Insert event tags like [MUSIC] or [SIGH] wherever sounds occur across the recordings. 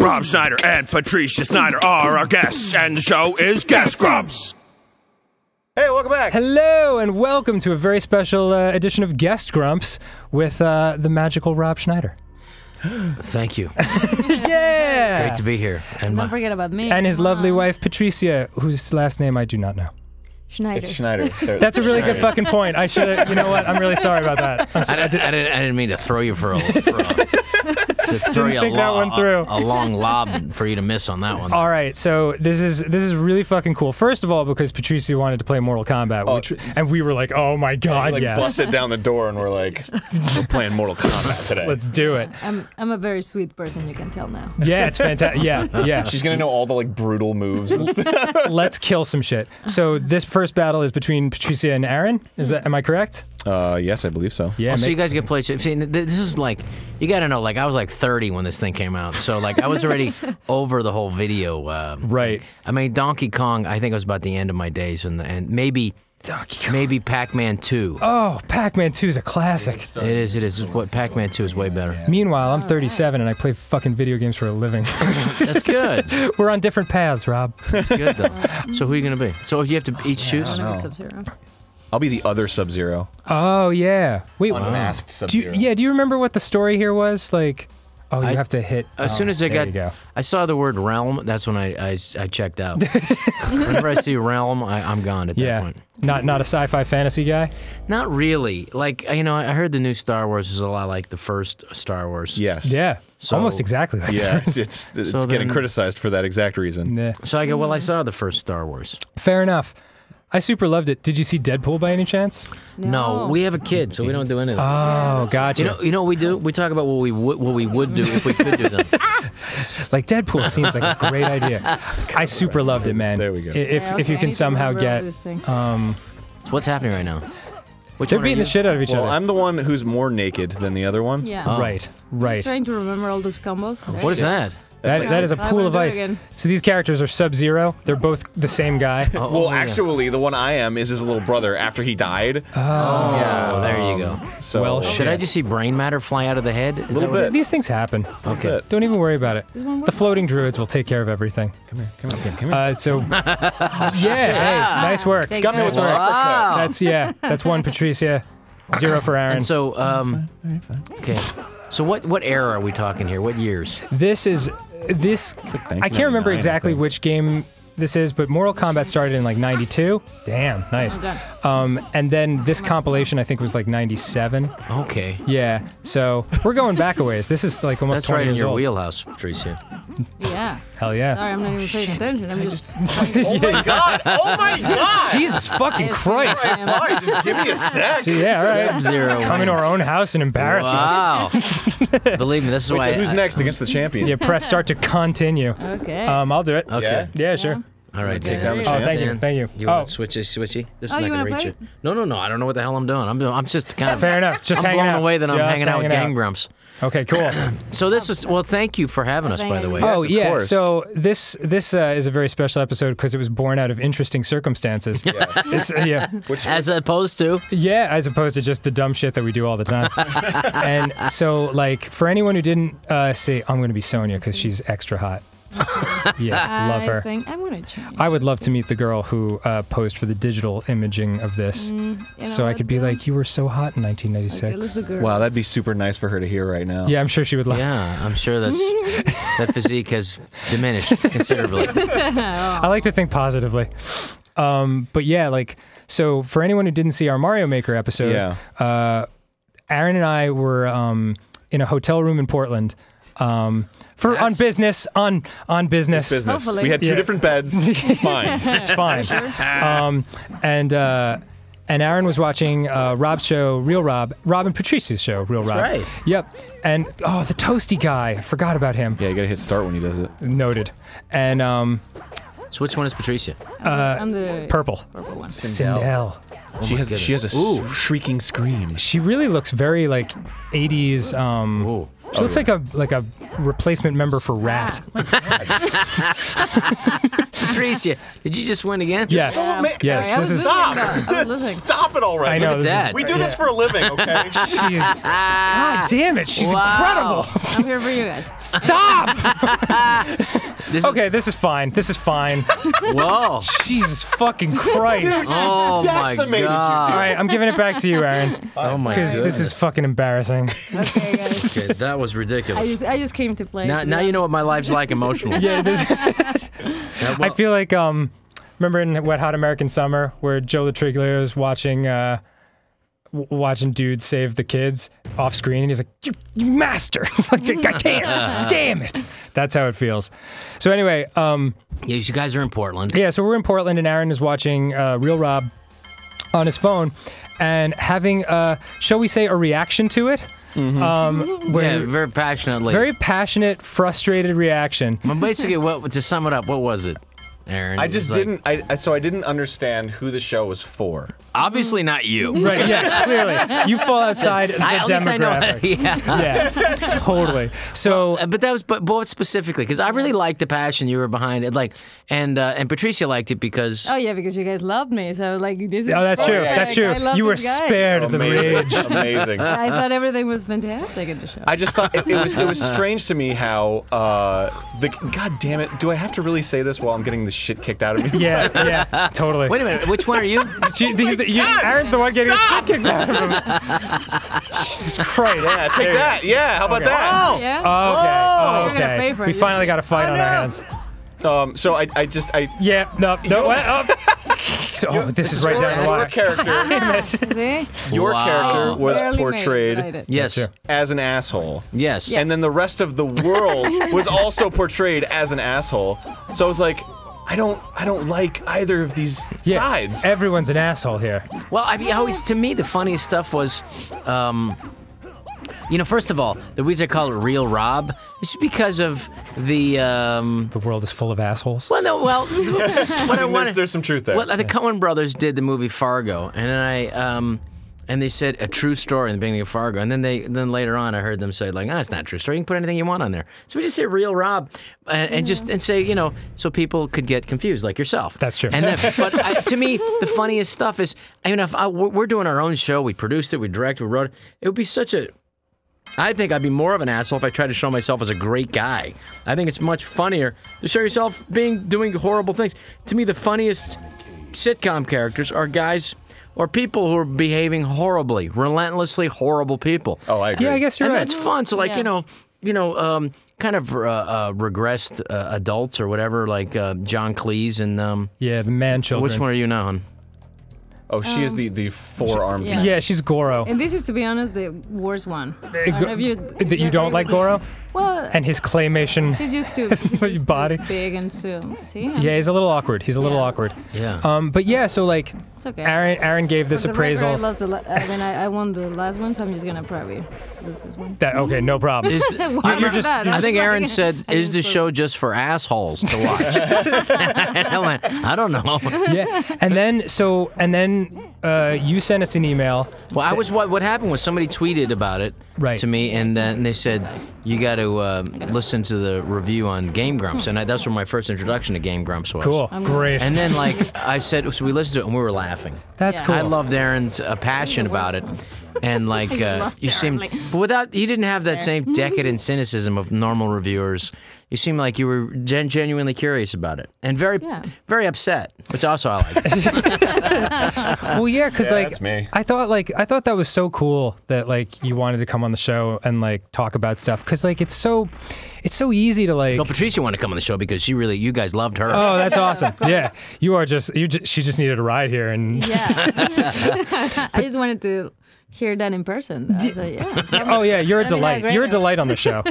Rob Schneider and Patricia Schneider are our guests, and the show is Guest Grumps. Hey, welcome back. Hello and welcome to a very special uh, edition of Guest Grumps with uh, the magical Rob Schneider. [GASPS] Thank you. [LAUGHS] Yeah! Great to be here. And Don't my, forget about me. and his lovely wife Patricia, whose last name I do not know. Schneider. It's Schneider. [LAUGHS] That's a really good fucking point. I should have. You know what? I'm really sorry about that. I'm I, didn't, I, didn't, I didn't mean to throw you for a, for a to [LAUGHS] throw you a, think that lo- one through. A, a long lob for you to miss on that one. All right, so this is this is really fucking cool. First of all, because Patricia wanted to play Mortal Kombat, oh. which, and we were like, "Oh my god, like yes, busted down the door and we're like, we're playing Mortal Kombat today. let's do it." I'm I'm a very sweet person. You can tell now. Yeah, it's fantastic. Yeah, yeah. She's gonna know all the like brutal moves and [LAUGHS] stuff. Let's kill some shit. So this first battle is between Patricia and Aaron. Is that am I correct? Uh, yes, I believe so. Yeah. Oh, so you guys can play. See, this is like you got to know. Like I was like 30 when this thing came out, so like I was already [LAUGHS] over the whole video. Uh, Right. I mean, Donkey Kong. I think it was about the end of my days, and and maybe Donkey Kong. maybe Pac-Man 2. Oh, Pac-Man 2 is a classic. It is. It is. What Pac-Man 2 is way better. Meanwhile, I'm 37 and I play fucking video games for a living. [LAUGHS] That's good. [LAUGHS] We're on different paths, Rob. That's good though. [LAUGHS] So who are you gonna be? So you have to each choose. I'm gonna be Sub-Zero. I'll be the other Sub Zero. Oh yeah. Wait. Unmasked Sub Do you, Zero. yeah. Do you remember what the story here was? Like, oh, you I- have to hit. As oh, soon as I got, you go. I saw the word realm. That's when I I, I checked out. [LAUGHS] Whenever I see realm, I, I'm gone at that Yeah. point. Not not a sci-fi fantasy guy. Not really. Like you know, I heard the new Star Wars is a lot like the first Star Wars. Yes. Yeah. So- Almost exactly. Like Yeah, that. it's it's, it's So getting then- criticized for that exact reason. Yeah. So I go, well, I saw the first Star Wars. Fair enough. I super loved it. Did you see Deadpool by any chance? No, we have a kid, so we don't do anything. Oh, gotcha. you know, you know what we do? We talk about what we would what we would do if we could do them. [LAUGHS] like Deadpool seems like a great idea. I super loved it, man. There we go. If Yeah, if you can somehow get, um, So what's happening right now? Which they're beating the shit out of each Well, other. I'm the one who's more naked than the other one. yeah. Oh. Right, right. Trying to remember all those combos. What is that? That, that is a pool of ice. So these characters are Sub Zero. They're both the same guy. Oh, [LAUGHS] Well, oh, yeah. actually, the one I am is his little brother after he died. Oh. Oh, there you go. So Well, Should I just see brain matter fly out of the head? Is Little bit. These things happen. Okay. Don't even worry about it. The floating druids will take care of everything. Come here, come here, come here. Uh, so, [LAUGHS] yeah, hey, nice work. Take Got me with work. Wow. That's yeah. That's one Patricia, zero for Aaron. And so, um, okay. So what what era are we talking here? What years? This is this. like I can't remember exactly which game this is, but Mortal Kombat started in like '92. Damn, nice. Um, and then this compilation I think was like '97. Okay. Yeah. So we're going back a ways. This is like almost That's 20 right in years your old. wheelhouse, Patricia. Yeah. Hell yeah. Sorry, I'm not even paying attention. I'm just. [LAUGHS] oh my god! Oh my god! Jesus fucking Yes, Christ. I am. Fine, just give me a sec. Yeah, all right. Sub-Zero Just come into our own house and embarrass us. Wow. [LAUGHS] Believe me, this is Wait, why. so who's I- next against the champion? Yeah, press start to continue. Okay. Um, I'll do it. Okay. Yeah, sure. All right. Take down the Oh, thank you, thank you. You Oh, want switchy, switchy? This is Oh, not gonna reach play you. No, no, no. I don't know what the hell I'm doing. I'm doing, I'm just kind of. fair enough. Just I'm hanging blown out. away that I'm Just hanging out with hanging Game Grumps. Okay, cool. [CLEARS THROAT] So this is well. Thank you for having us, by the way. Oh of yeah. course. So this this uh, is a very special episode because it was born out of interesting circumstances. [LAUGHS] yeah. [LAUGHS] It's, uh, yeah. As opposed to. Yeah, as opposed to just the dumb shit that we do all the time. [LAUGHS] and so, like, for anyone who didn't uh, say, I'm going to be Sonya because she's extra hot. [LAUGHS] yeah, love I her. think I'm gonna change. I would love to meet the girl who uh, posed for the digital imaging of this. You know so I what, could be though? like, you were so hot in Okay, 1996. let's do girls. Wow, that'd be super nice for her to hear right now. yeah, I'm sure she would love Yeah, I'm sure that's [LAUGHS] that physique has diminished considerably. [LAUGHS] I like to think positively. Um, but yeah, like, so for anyone who didn't see our Mario Maker episode, Yeah. uh, Aaron and I were um, in a hotel room in Portland um, for on business, on on business. Business. Hopefully. We had two Yeah. different beds. [LAUGHS] It's fine. It's fine. [LAUGHS] um, and uh, and Aaron was watching uh, Rob's show, Real Rob, Rob and Patricia's show, Real Rob. right. Yep. And oh, the toasty guy, I forgot about him. yeah, you gotta hit start when he does it. Noted. And um, So which one is Patricia? I'm the purple, purple one. Sindel. she my has she has a goodness. s- shrieking scream. She really looks very like 80s. Um, Ooh. She looks like a like a replacement member for Ratt. [LAUGHS] [LAUGHS] Patricia, did you just win again? Yes. Oh, yeah. Yes, Sorry, I this was is- listening, though. I was listening. Stop it already. I know. at This that. is, We do this for a living, okay? [LAUGHS] She's, God damn it, she's Wow. incredible. I'm here for you guys. Stop. This is- okay, this is fine. This is fine. Whoa. Jesus fucking Christ. Oh my decimated you, god. All right, I'm giving it back to you, Aaron, Oh my because this is fucking embarrassing. Okay, guys. Okay, that was I ridiculous. just I just came to play. Now, to now you know what my life's like emotionally. [LAUGHS] Yeah, this, Yeah, [LAUGHS] [LAUGHS] I feel like um, remember in Wet Hot American Summer where Joe Latriglio is watching uh, w- watching dudes save the kids off screen, and he's like, "You, you master! like, I can't! Damn it!" That's how it feels. So anyway, um, yeah, you guys are in Portland. yeah, so we're in Portland, and Aaron is watching uh, Real Rob on his phone and having, uh, shall we say, a reaction to it. Um, where Yeah, very passionately. very passionate, frustrated reaction. Well, basically, what to sum it up, what was it, Aaron? I just didn't. I, I so I didn't understand who the show was for. Obviously, not you. [LAUGHS] Right? Yeah, clearly, you fall outside the I, at least I know. demographic. [LAUGHS] yeah. yeah, totally. So Uh, But that was, but, but what specifically? Because I really liked the passion you were behind it, like, and uh, and Patricia liked it because Oh yeah, because you guys loved me, so like this. Is Oh, that's true. perfect. That's true. You were this guy. spared the Amazing. rage. [LAUGHS] Amazing. I thought everything was fantastic in the show. I just thought it, it was it was strange to me how uh the God damn it. Do I have to really say this while I'm getting the shit kicked out of me? [LAUGHS] Yeah, yeah, totally. Wait a minute, which one are you? [LAUGHS] She, these, the, you, Aaron's the one getting the shit kicked out of him. Jesus Christ. Yeah, take There you that. Yeah, how about Okay. that? yeah. Okay. You're okay. gonna pay we yeah. finally got a fight Oh, on our hands. Um, so I, I just I Yeah. No. No. What? Oh. [LAUGHS] So oh, this is right down the your wire. character your Wow. character was Barely portrayed but I did. Yes. As an asshole. Yes. Yeah. And then the rest of the world was also portrayed as an asshole. So I was like, I don't I don't like either of these Yeah. sides. Everyone's an asshole here. Well, I mean, always to me the funniest stuff was, um, you know, first of all, the reason I call it Real Rob is because of the. Um, The world is full of assholes. well, no, well, [LAUGHS] what I there's, wanted. there's some truth there. Well, the Coen brothers did the movie Fargo, and then I um, and they said a true story in the beginning of Fargo, and then they then later on I heard them say like, ah, it's not a true story. You can put anything you want on there. So we just say Real Rob, uh, and just and say you know so people could get confused like yourself. That's true. And then, [LAUGHS] but I, to me, the funniest stuff is, I mean, if I, we're we're doing our own show, we produced it, we directed, we wrote it. It would be such a I think I'd be more of an asshole if I tried to show myself as a great guy. I think it's much funnier to show yourself being doing horrible things. To me, the funniest sitcom characters are guys or people who are behaving horribly, relentlessly horrible people. oh, I agree. Yeah, I guess you're and right. that's fun. So, like Yeah. you know, you know, um, kind of uh, uh, regressed uh, adults or whatever, like uh, John Cleese and um, Yeah, the man children. which one are you now? hon? Oh, she is the the four-armed. Yeah. Yeah, she's Goro. And this is, to be honest, the worst one. I don't know if you- that you don't like Goro Well, and his claymation. he's just too, [LAUGHS] he's just body. too big and too. See? Yeah, he's a little awkward. He's a little Yeah. awkward. Yeah. Um, but yeah, so like It's okay. Aaron, Aaron gave this For the record, I appraisal. lost the. La- I mean, I, I won the last one, so I'm just gonna probably lose this one. That okay, no problem. Is- [LAUGHS] Why you're just- that? you're I think like- Aaron said, [LAUGHS] "Is the show just for assholes to watch?" and I went, "I don't know." yeah, and then so and then uh, you sent us an email. Well, I was what what happened was somebody tweeted about it Right. to me, and, then they said you got to uh, listen to the review on Game Grumps, and I, that's where my first introduction to Game Grumps was. cool, I'm- great. And then like I said, so we listened to it and we were laughing. That's Yeah. cool. I loved Aaron's uh, passion about it, and like [LAUGHS] uh, you seemed, but without he didn't have that same decadent cynicism of normal reviewers. You seemed like you were gen- genuinely curious about it, and very, Yeah. very upset, which also I like. [LAUGHS] Well, yeah, because Yeah, like that's me. I thought like I thought that was so cool that like you wanted to come on the show and like talk about stuff because like it's so it's so easy to like. well, Patricia wanted to come on the show because she really, you guys loved her. Oh, that's awesome! [LAUGHS] Yeah, you are just you. Just, she just needed a ride here, and Yeah. [LAUGHS] [LAUGHS] I just wanted to hear that in person. I was like, yeah. oh yeah, you're a Tell me how delight. great You're a delight on the show.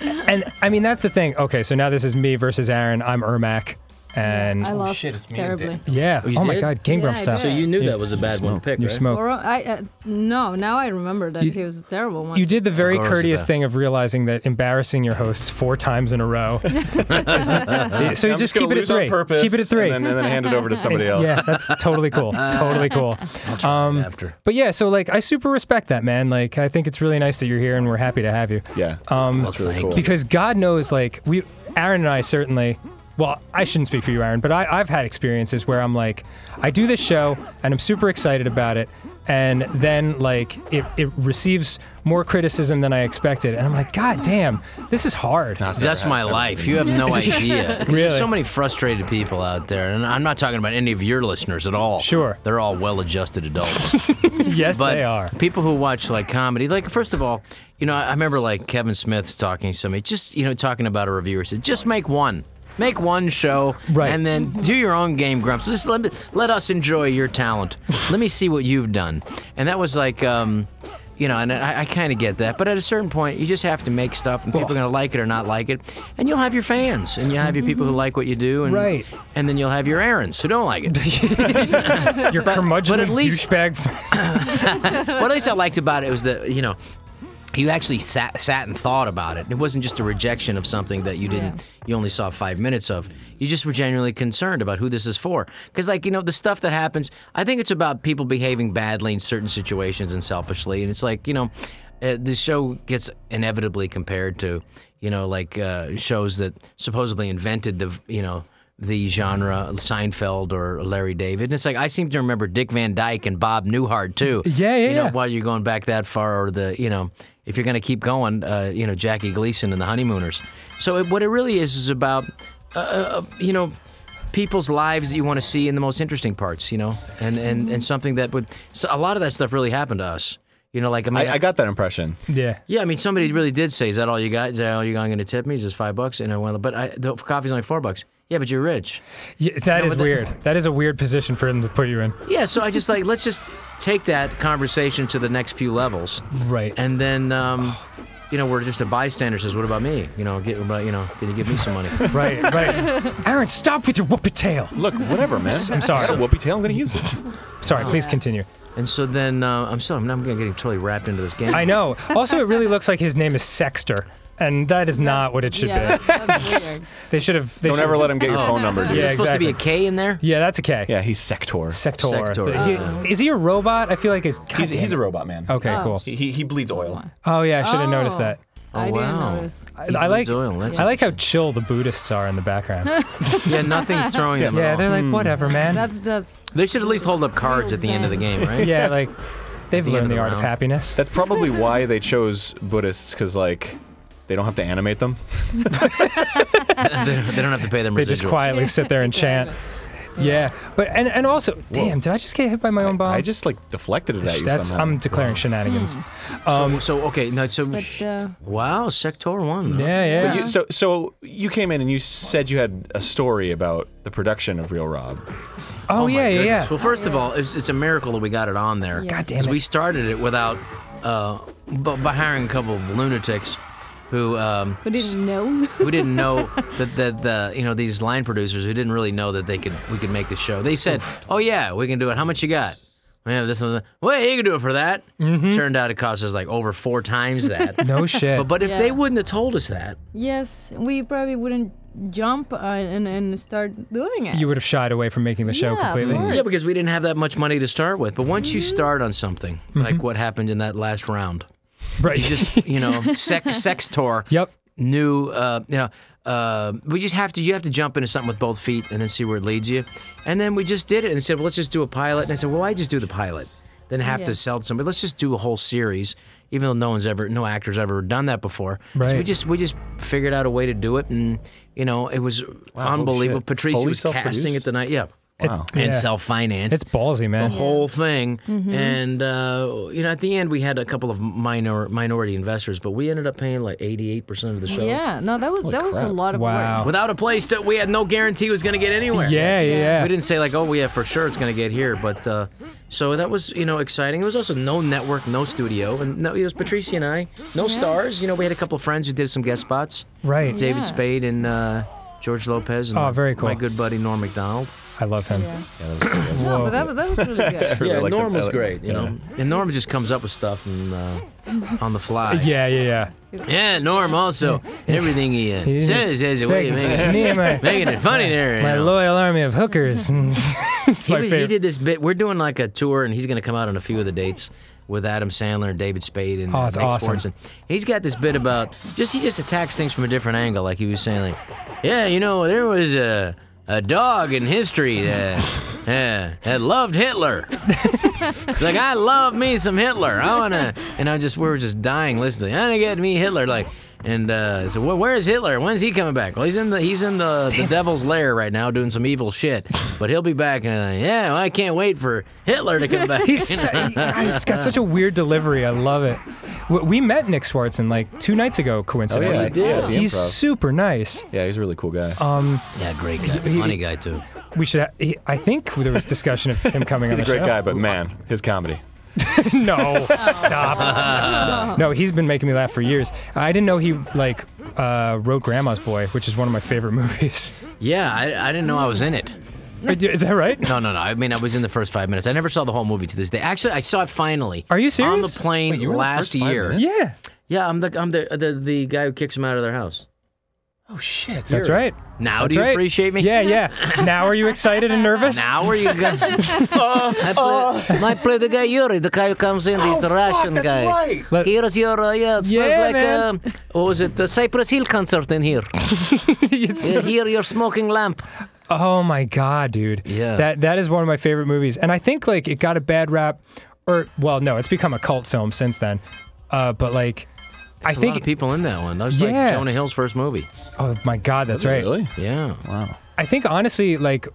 and I mean that's the thing. Okay, so now this is me versus Aaron. I'm Ermac, and I lost shit, it's me and terribly. yeah. Oh, oh my? God, Game Yeah, Grumps I sucks. So you knew You- that was a bad one to pick, You right? smoke. Or I uh, no. Now I remember that he was a terrible one. You did the very courteous thing of realizing that embarrassing your hosts four times in a row. [LAUGHS] so you I'm just gonna keep it at lose on three. purpose Keep it at three. and then, and then hand it over to somebody [LAUGHS] else. Yeah, that's totally cool. [LAUGHS] totally cool. Um, After. but yeah, so like I super respect that, man. Like I think it's really nice that you're here and we're happy to have you. Yeah, Um, that's really cool. because God knows, like we, Aaron and I certainly. Well, I shouldn't speak for you, Aaron, but I, I've had experiences where I'm like, I do this show and I'm super excited about it, and then like it, it receives more criticism than I expected, and I'm like, God damn, this is hard. That's my life. You have no [LAUGHS] idea. [LAUGHS] 'Cause Really? There's so many frustrated people out there, and I'm not talking about any of your listeners at all. Sure. They're all well-adjusted adults. [LAUGHS] yes, but they are. people who watch like comedy, like first of all, you know, I I remember like Kevin Smith talking to somebody, just you know, talking about a reviewer. Said, just make one. Make one show, Right. and then do your own game, Grumps. Just let, me, let us enjoy your talent. [LAUGHS] let me see what you've done. And that was like, um, you know, and I, I kind of get that. But at a certain point, you just have to make stuff, and people are going to like it or not like it. And you'll have your fans, and you'll have your people who like what you do, and Right. and then you'll have your Aarons who don't like it. [LAUGHS] Your curmudgeonly but at least- douchebag. [LAUGHS] what at least I liked about it was that you know you actually sat sat and thought about it. It wasn't just a rejection of something that you didn't you only saw five minutes of. You just were genuinely concerned about who this is for. Because like you know the stuff that happens, I think it's about people behaving badly in certain situations and selfishly. And it's like you know uh, the show gets inevitably compared to you know like uh, shows that supposedly invented the you know the genre Seinfeld or Larry David. And it's like I seem to remember Dick Van Dyke and Bob Newhart too. Yeah, yeah, You know, yeah. while you're going back that far, or the you know, if you're going to keep going, uh, you know, Jackie Gleason and the Honeymooners. So it, what it really is is about, uh, uh, you know. People's lives that you want to see in the most interesting parts, you know, and and, and something that would. So a lot of that stuff really happened to us, you know. Like I mean, I, I got that impression. yeah. yeah, I mean, somebody really did say, "Is that all you got? Is that all you're going to tip me? Is just five bucks?" And I went, "But I, the coffee's only four bucks." Yeah, but you're rich. yeah that is but the- weird. That is a weird position for him to put you in. Yeah, so I just like let's just take that conversation to the next few levels, Right. and then um, you know we're just a bystander says, "What about me? You know, get about you know, can you give me some money?" [LAUGHS] Right, right. Aaron, stop with your whoopee tail. Look, whatever, man. I'm sorry. I got a whoopee tail. I'm gonna use it. Sorry, please continue. And so then uh, I'm so I'm, I'm getting totally wrapped into this game. I know. Also, it really looks like his name is Sexter, and that is not what it should yeah, be. that's, that's weird. [LAUGHS] They should have. They Don't should- ever let him get your Oh. phone number. Is Dude. Yeah, there supposed to be a K in there? Yeah, that's a K. Yeah, he's Sector. Sector. Sector. The- he- is he a robot? I feel like he's. He's, he's a robot man. Okay, Oh. cool. He, he, he bleeds oil. Oh yeah, I should have noticed Oh. I wow. didn't notice. I, I like. oil, I like how chill the Buddhists are in the background. [LAUGHS] Yeah, nothing's throwing them. at yeah, all. they're like hmm. whatever, man. That's that's They should at least hold up cards at the end of the game, right? [LAUGHS] yeah, like they've the learned the the art of happiness. That's probably [LAUGHS] why they chose Buddhists, because like they don't have to animate them. they, don't, they don't have to pay them They residuals. just quietly sit there and chant. Yeah, but and and also, damn, did I just get hit by my own bomb? I just like deflected it at you That's somehow. I'm declaring shenanigans. Hmm. So, so okay, no, so but uh, wow, Sector one. Yeah, yeah. But you, so so you came in and you said you had a story about the production of Real Rob. oh, my yeah, yeah, yeah. Well, first of all, it's, it's a miracle that we got it on there. Yeah. God damn 'Cause it. we started it without, uh, b- by hiring a couple of lunatics who um, we didn't know. [LAUGHS] who didn't know [LAUGHS] that, that the you know these line producers who didn't really know that they could we could make the show. They said, "Oh yeah, we can do it. How much you got?" Yeah, this one. Well, you can do it for that. Turned out it cost us like over four times that. [LAUGHS] No shit. but, but if they wouldn't have told us that, yes, we probably wouldn't jump uh, and and start doing it. you would have shied away from making the show Yeah, completely. yeah, because we didn't have that much money to start with. But once you start on something, like what happened in that last round, Right. you just you know, sex [LAUGHS] sex tour. yep. new uh, you know uh, we just have to you have to jump into something with both feet and then see where it leads you. And then we just did it and said well let's just do a pilot. And i said well why just do the pilot. Then have Yeah. to sell to somebody. Let's just do a whole series even though no one's ever no actor's ever done that before. So we just we just figured out a way to do it. And you know it was unbelievable shit. patricia Fully was casting it the night. Yeah Wow. and Yeah. self-financed It's ballsy, man. the whole thing. Mm-hmm. And uh, you know, at the end, we had a couple of minor minority investors, but we ended up paying like eighty-eight percent of the show. yeah, no, that was that was a lot of Wow. work. Without a place that we had no guarantee it was going to get anywhere. Yeah, yeah, yeah. We didn't say like, oh, yeah, for sure it's going to get here, but uh, so that was you know exciting. It was also no network, no studio, and no, it was Patricia and I, no stars. You know, we had a couple of friends who did some guest spots. Right. David Yeah. Spade and uh, George Lopez and Oh, very cool. my good buddy Norm Macdonald. I love him. Yeah. Yeah, that was good. No, but that, was- that was really good. [LAUGHS] really yeah, Norm was great, you yeah. know. And Norm just comes up with stuff and uh, on the fly. [LAUGHS] Yeah, yeah, yeah. Yeah, Norm also everything he, uh, He says is the way you make it, my, [LAUGHS] making it funny there. you my know. loyal army of hookers. it's he, my was, he did this bit. We're doing like a tour, and he's going to come out on a few of the dates with Adam Sandler and David Spade and Oh, uh, Nick awesome. Swardson. He's got this bit about just he just attacks things from a different angle. Like he was saying, like, yeah, you know, there was a a dog in history that uh, that loved Hitler. Like I love me some Hitler. I wanna, and I just we were just dying listening. I wanna get me Hitler, like. And uh, so, well, where's Hitler? When's he coming back? Well, he's in the he's in the, the devil's lair right now, doing some evil shit. But he'll be back. And uh, yeah, well, I can't wait for Hitler to come [LAUGHS] back. He's, so- he, God, he's got such a weird delivery. I love it. We, we met Nick Swardson like two nights ago, coincidentally. Oh, yeah, did. yeah, He's improv. super nice. Yeah, he's a really cool guy. Um, yeah, great guy, He- funny guy too. we should. Ha- he, I think there was discussion of him coming [LAUGHS] he's on a the great show. guy, but man, his comedy. [LAUGHS] no, stop. [LAUGHS] no, he's been making me laugh for years. I didn't know he like uh, wrote Grandma's Boy, which is one of my favorite [LAUGHS] movies. Yeah, I, I didn't know I was in it. is that right? No, no, no. I mean, I was in the first five minutes. I never saw the whole movie to this day. Actually, I saw it finally. Are you serious? On the plane Wait, you were in the last year. minutes? Yeah, Yeah, I'm the I'm the, the the guy who kicks them out of their house. Oh shit, that's right. Now That's do you right. appreciate me? Yeah, yeah. Now are you excited and nervous? Now are you guys? [LAUGHS] I play, might play the guy Yuri, the guy who comes in. He's the Russian that's guy. right. Let- Here's your uh, yeah. It smells Yeah, like man. um, what was it? The Cypress Hill concert in here. [LAUGHS] It's- Yeah, here, your smoking lamp. Oh my god, dude. Yeah. That that is one of my favorite movies. And I think like it got a bad rap or well, no, it's become a cult film since then. Uh but like I think lot of people in that one. That was Yeah. like Jonah Hill's first movie. Oh my god, that's right. Really? Yeah. Wow. I think honestly like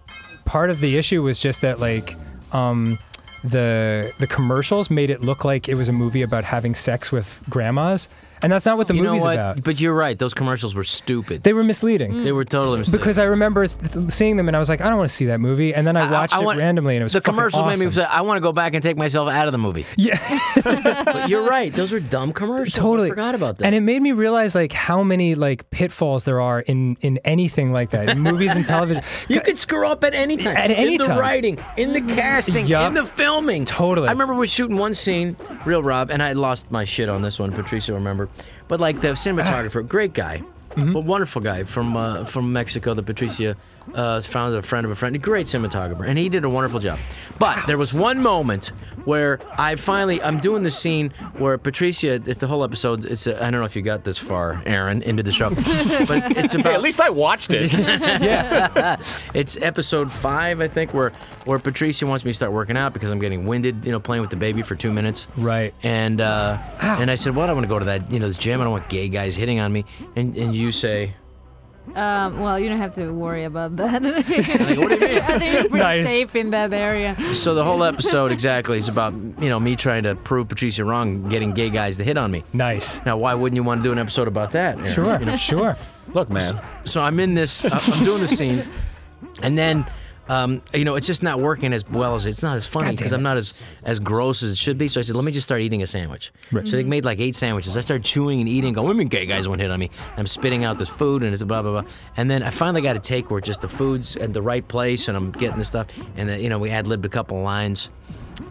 part of the issue was just that like um the the commercials made it look like it was a movie about having sex with grandmas. And that's not what the you know movie's what? about. But you're right. Those commercials were stupid. They were misleading. They were totally mistaken. Because I remember th- seeing them and I was like, I don't want to see that movie. And then I watched it want- randomly and it was the commercials made me awesome. say, I want to go back and take myself out of the movie. [LAUGHS] Yeah. But you're right; those were dumb commercials. totally I forgot about that. and it made me realize like how many like pitfalls there are in in anything like that in movies and television [LAUGHS] you could screw up at any time. At any in the time. writing, in the casting, Yup. in the filming. Totally. I remember we were shooting one scene, real Rob, and I lost my shit on this one. Patricia, remember, but like the [LAUGHS] cinematographer, great guy, Mm-hmm. a wonderful guy from uh, from Mexico. That Patricia uh, found a friend of a friend, a great cinematographer, and he did a wonderful job. But there was one moment where I finally, I'm doing the scene where Patricia. It's the whole episode. It's I I don't know if you got this far, Aaron, into the show, [LAUGHS] but it's about Hey, at least I watched it. [LAUGHS] yeah it's episode five, I think, where where Patricia wants me to start working out because I'm getting winded, you know, playing with the baby for two minutes. right And uh, and I said, "What? I want to go to that, you know, this gym. I don't want gay guys hitting on me." And and you say, Um, well, you don't have to worry about that. [LAUGHS] "What do you mean?" [LAUGHS] I think you're pretty Nice. safe in that area. so the whole episode exactly is about you know me trying to prove Patricia wrong, getting gay guys to hit on me. nice Now, why wouldn't you want to do an episode about that? Aaron? sure You know? sure Look, man. so I'm in this, uh, I'm doing the scene, and then, um, you know, it's just not working as well as it's not as funny because I'm not as as gross as it should be. So I said, let me just start eating a sandwich. Right. So they made like eight sandwiches. I started chewing and eating, going, women gay guys won't hit on me. I'm spitting out this food and it's blah blah blah. And then I finally got a take where just the food's at the right place and I'm getting the stuff. And then you know we ad libbed a couple of lines.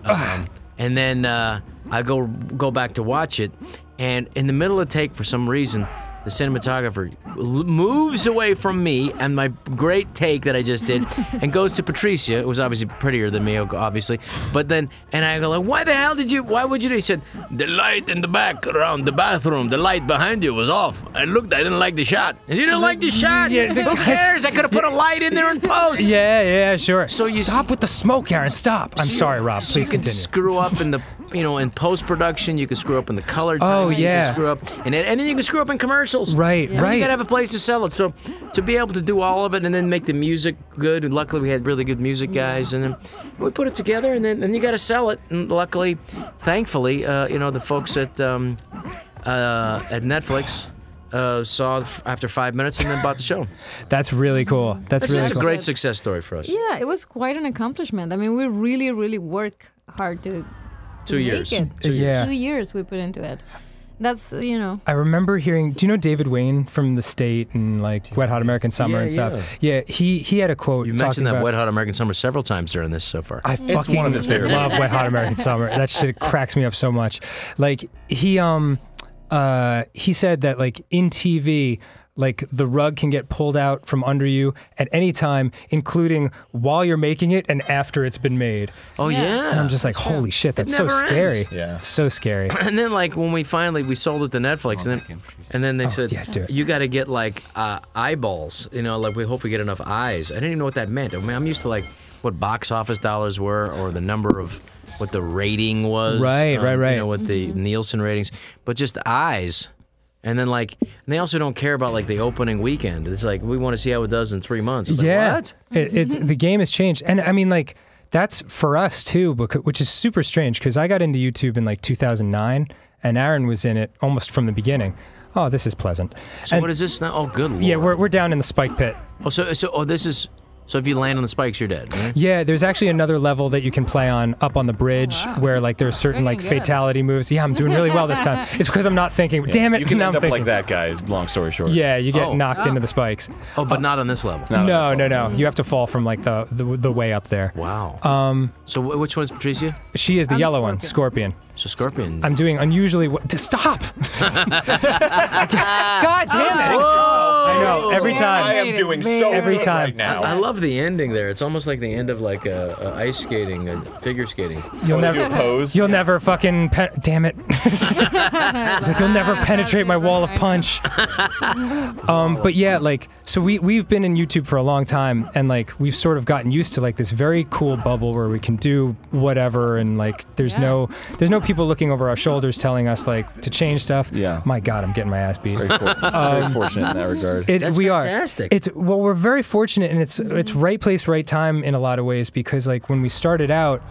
Um, and then uh, I go go back to watch it, and in the middle of the take, for some reason, the cinematographer l- moves away from me and my great take that I just did, [LAUGHS] and goes to Patricia, who was obviously prettier than me, obviously. But then, and I go like, "Why the hell did you? Why would you?" do-" He said, "The light in the back around the bathroom, the light behind you was off. I looked, I didn't like the shot. And you didn't like the shot? Yeah, the Who [LAUGHS] cares? I could have put a light in there and post." yeah yeah sure So you stop see- with the smoke aaron stop i'm So sorry rob so please you can continue screw up in the you know in post production. You can screw up in the color. Oh, timing, You yeah. can screw up and then, and then you can screw up in commercials. Right, And right. You gotta have a place to sell it. So to be able to do all of it and then make the music good. And luckily we had really good music guys. And then we put it together. And then and you gotta sell it. And luckily, thankfully, uh, you know the folks at um, uh, at Netflix. Uh, saw after five minutes and then bought the show. that's really cool that's It's, really it's a great success story for us. Yeah, it was quite an accomplishment. I mean, we really, really work hard to, to Two make years. it. Two years. Yeah. Two years we put into it. That's you know. I remember hearing. Do you know David Wain from the State and like Wet Hot American Summer Yeah, and stuff? Yeah, he he had a quote. You mentioned that about, Wet Hot American Summer several times during this so far. I It's fucking one of his favorite love Wet Hot American Summer. That [LAUGHS] shit cracks me up so much. Like he um uh he said that like in TV like the rug can get pulled out from under you at any time, including while you're making it and after it's been made. oh Yeah. yeah. And I'm just like, holy shit, that's so never ends. scary. Yeah. It's so scary. [CLEARS THROAT] and then like when we finally we sold it to Netflix, and then and then they said Oh, yeah, you got to get like uh, eyeballs. You know, like we hope we get enough eyes. I didn't even know what that meant. I mean, I'm used to like what box office dollars were or the number of what the rating was. Right, right, right. You know, what the Nielsen ratings, but just eyes. And then like, and they also don't care about like the opening weekend. It's like we want to see how it does in three months. It's like, yeah, what? It, it's the game has changed, and I mean like that's for us too, which is super strange because I got into YouTube in like 2009, and Aaron was in it almost from the beginning. Oh, this is pleasant. So And- what is this now? Oh, good lord. Yeah, we're we're down in the spike pit. Oh, so so oh, this is so if you land on the spikes, you're dead. Right? Yeah, there's actually another level that you can play on up on the bridge where like there's certain like good. fatality moves. Yeah, I'm doing really well this time. [LAUGHS] It's because I'm not thinking. Damn it! You can now end I'm up thinking. like that guy. Long story short. Yeah, you get Oh. knocked into the spikes. Oh, but not on this level. No, no, that's no, all. no. You have to fall from like the the, the way up there. Wow. Um. So wh- which one's Patricia? She is the I'm yellow one, Scorpion. Scorpion. So Scorpion. I'm doing unusually. What, to stop! [LAUGHS] God damn it! I know every time. I am doing so Every time. right now. I love the ending there. It's almost like the end of like a, a ice skating, a figure skating. You'll never pose. You'll never fucking. Pe- damn it! [LAUGHS] it's like you'll never penetrate my wall of punch. Um, but yeah, like so we we've been in YouTube for a long time, and like we've sort of gotten used to like this very cool bubble where we can do whatever, and like there's Yeah. no there's no people looking over our shoulders telling us like to change stuff. Yeah. My God, I'm getting my ass beat. Very, for- [LAUGHS] um, very fortunate in that regard. It, That's we fantastic. are. It's well, we're very fortunate, and it's it's right place, right time in a lot of ways because like when we started out,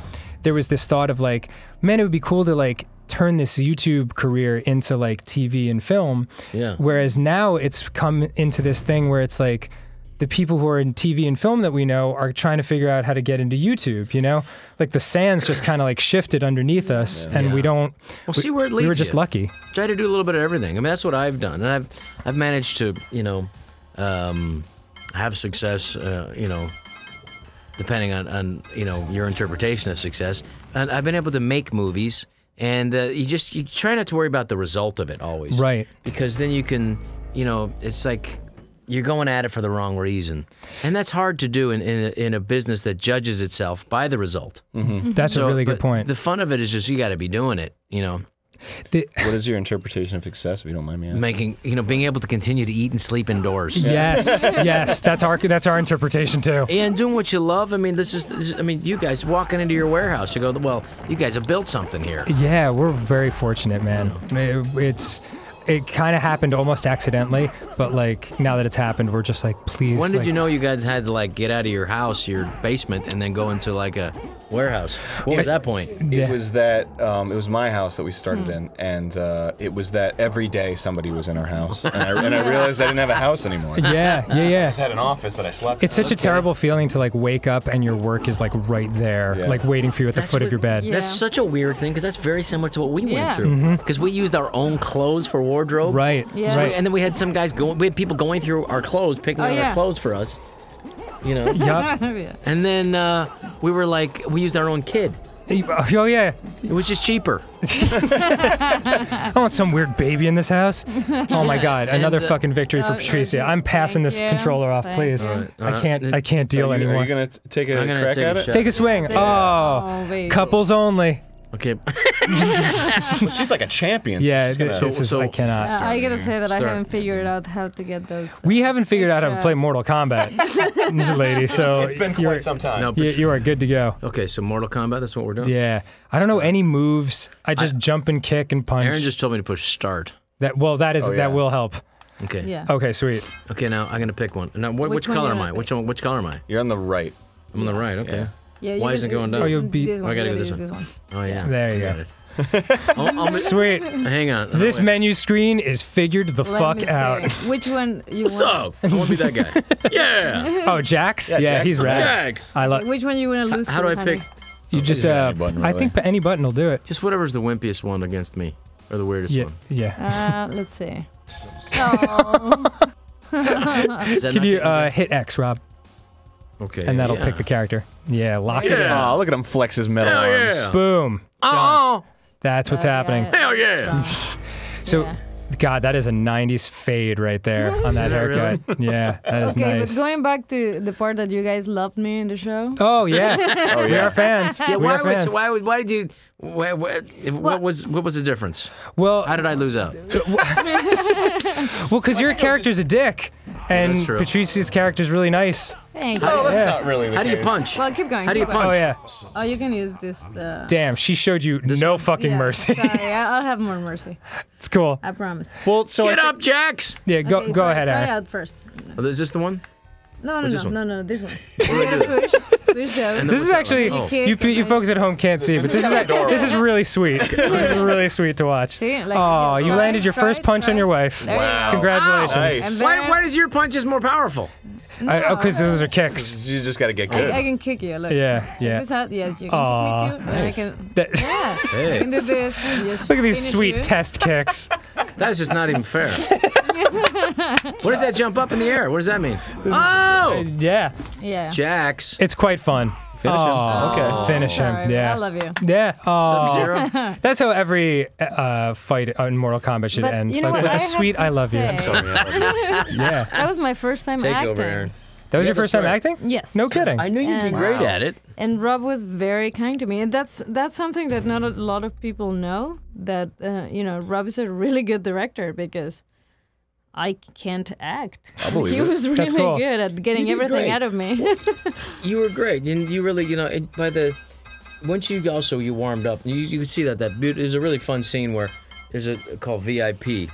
there was this thought of like, man, it would be cool to like turn this YouTube career into like TV and film. Yeah. Whereas now it's come into this thing where it's like. The people who are in TV and film that we know are trying to figure out how to get into YouTube. You know, like the sands just kind of like shifted underneath us, and we don't. Well, see where it leads. we were just you. lucky. Try to do a little bit of everything. I mean, that's what I've done, and I've I've managed to you know um, have success. Uh, you know, depending on on you know your interpretation of success, and I've been able to make movies. And uh, you just you try not to worry about the result of it always, Right. Because then you can, you know, it's like you're going at it for the wrong reason, and that's hard to do in in a, in a business that judges itself by the result. Mm-hmm. That's So, a really good point. The fun of it is just you got to be doing it, you know, The- What is your interpretation of success, if you don't mind me asking? making, you know, being able to continue to eat and sleep indoors. Yes, [LAUGHS] yes, that's our that's our interpretation too. And doing what you love. I mean, this is, this is- I mean, you guys walking into your warehouse, you go, well, you guys have built something here. Yeah, we're very fortunate, man. It- it's it kind of happened almost accidentally, but like now that it's happened, we're just like, please. When did like- you know you guys had to like get out of your house, your basement, and then go into like a warehouse? What was that point? It was that um, it was my house that we started in, and uh, it was that every day somebody was in our house, and I, and I [LAUGHS] realized I didn't have a house anymore. I Yeah, yeah, [LAUGHS] yeah. just had an office that I slept. It's in. such a terrible feeling to like wake up and your work is like right there, Yeah. like waiting for you at the That's foot of your bed. Yeah. That's such a weird thing because that's very similar to what we went through. Because we used our own clothes for wardrobe. Right, Yeah. right. And then we had some guys going, we had people going through our clothes, picking Oh, out our clothes for us. You know? [LAUGHS] Yup. yeah. And then uh, we were like, we used our own kid. Oh yeah. It was just cheaper. [LAUGHS] I want some weird baby in this house. Oh my god, [LAUGHS] another And, uh, fucking victory for oh, Patricia. I'm passing this you. controller off, Thank please. you. Alright, I can't I can't Are deal you, anymore. Are you gonna t- take a I'm gonna crack take at a it? shot. Take a swing. Yeah. Oh, Oh, baby. couples only. Okay. [LAUGHS] Well, she's like a champion. Yeah, she's gonna- th- this is so- I cannot. Uh, I gotta say that I haven't figured out how to get those. We haven't figured out how to play Mortal Kombat, [LAUGHS] [LAUGHS] lady. So it's been you're, quite some time. No, you, you, are good to go. okay, so Mortal Kombat, that's what we're doing? Yeah, I don't know any moves. I just jump and kick and punch. Aaron just told me to push start. that well, that is Oh, yeah. that will help. Okay. Yeah. Okay, sweet. Okay, now I'm going to pick one. Now, what, which, Which color am I? gonna Which one, which color am I? You're on the right. I'm on the right, okay. Yeah. Yeah, Why isn't it going down? Oh, you'll be- This one, I gotta go gotta this use one. this Oh, yeah. There you I go. got it. Oh, [LAUGHS] I'm- Sweet. hang on. This Wait. menu screen is figured the Let fuck me see. out. Which one you What's want? up? I want to be that guy. [LAUGHS] yeah. Oh, Jax? Yeah, Jax. he's rad. Jax. I love. Which one you wanna lose How to, how do I honey? pick? You just uh, any button, I think any button will do it. Just whatever's the wimpiest one against me. or the weirdest Yeah, one? yeah. Uh, let's see. [LAUGHS] Oh, Can you uh, hit X, Rob, okay, and that'll yeah. pick the character. Yeah, lock it in. Oh, look at him flex his metal Hell arms. yeah. Boom. Oh, That's what's Yeah, happening. yeah, hell yeah! [SIGHS] So, Yeah. God, that is a '90s fade right there on that that haircut. [LAUGHS] Yeah, that is Okay, nice. but going back to the part that you guys loved me in the show. Oh yeah, Oh [LAUGHS] we are oh, fans. Yeah, we why are was fans. why why did you why, why, what was what was the difference? Well, How did I lose out? Uh, [LAUGHS] well, because your character's a dick, and That's true. Patricia's character's really nice. Thank you. Oh, that's Yeah. not really the How do you case. punch? Well, keep going. How do you keep going. Oh yeah, Oh, you can use this. Uh, damn, she showed you no fucking yeah, mercy. Sorry, I- I'll have more mercy. it's cool. I promise. Well, so I Get thi- up, Jax! Yeah, go Okay, go try, ahead, Try Aaron. out first. Oh, is this the one? No, no, What's no, this no, no, this one. What do I do? push, push down. And This is actually Oh. you, you folks at home can't see, but this is this is really sweet. [LAUGHS] This is really sweet to watch. See, like, Oh, you try, landed your try, first punch try. on your wife. Wow. Congratulations. Nice. And Why, why is your punch is more powerful? Oh, because those are kicks. you just got to get good. I, I can kick you. Look. Yeah, Check yeah. this out. Yeah, you can Aw, kick me too. And I can. That- [LAUGHS] Yeah. Hey. I can do this. Just look at these sweet you. test [LAUGHS] kicks. That's just not even fair. [LAUGHS] what does that jump up in the air? What does that mean? Oh! Uh, yeah, Yeah. Jax. it's quite fun. Finish him. Aw, Okay. Finish him. Sorry, yeah. I love you. Yeah. Oh, Sub-Zero. that's how every uh, fight in Mortal Kombat should But end. you know like what? with I a have sweet "I love you." say- I'm sorry. yeah. [LAUGHS] Yeah. That was my first time Take acting. over, Aaron. That was Yeah, your first time acting? Yes. No kidding. I knew you'd be great Wow. at it. And Rob was very kind to me, and that's that's something that not a lot of people know. That uh, you know, Rob is a really good director because I can't act. I believe he it. was really cool. good at getting everything great. out of me. You were great, and you really, you know, it, by the once you also you warmed up, you you could see that that beaut- there's a really fun scene where there's a called VIP,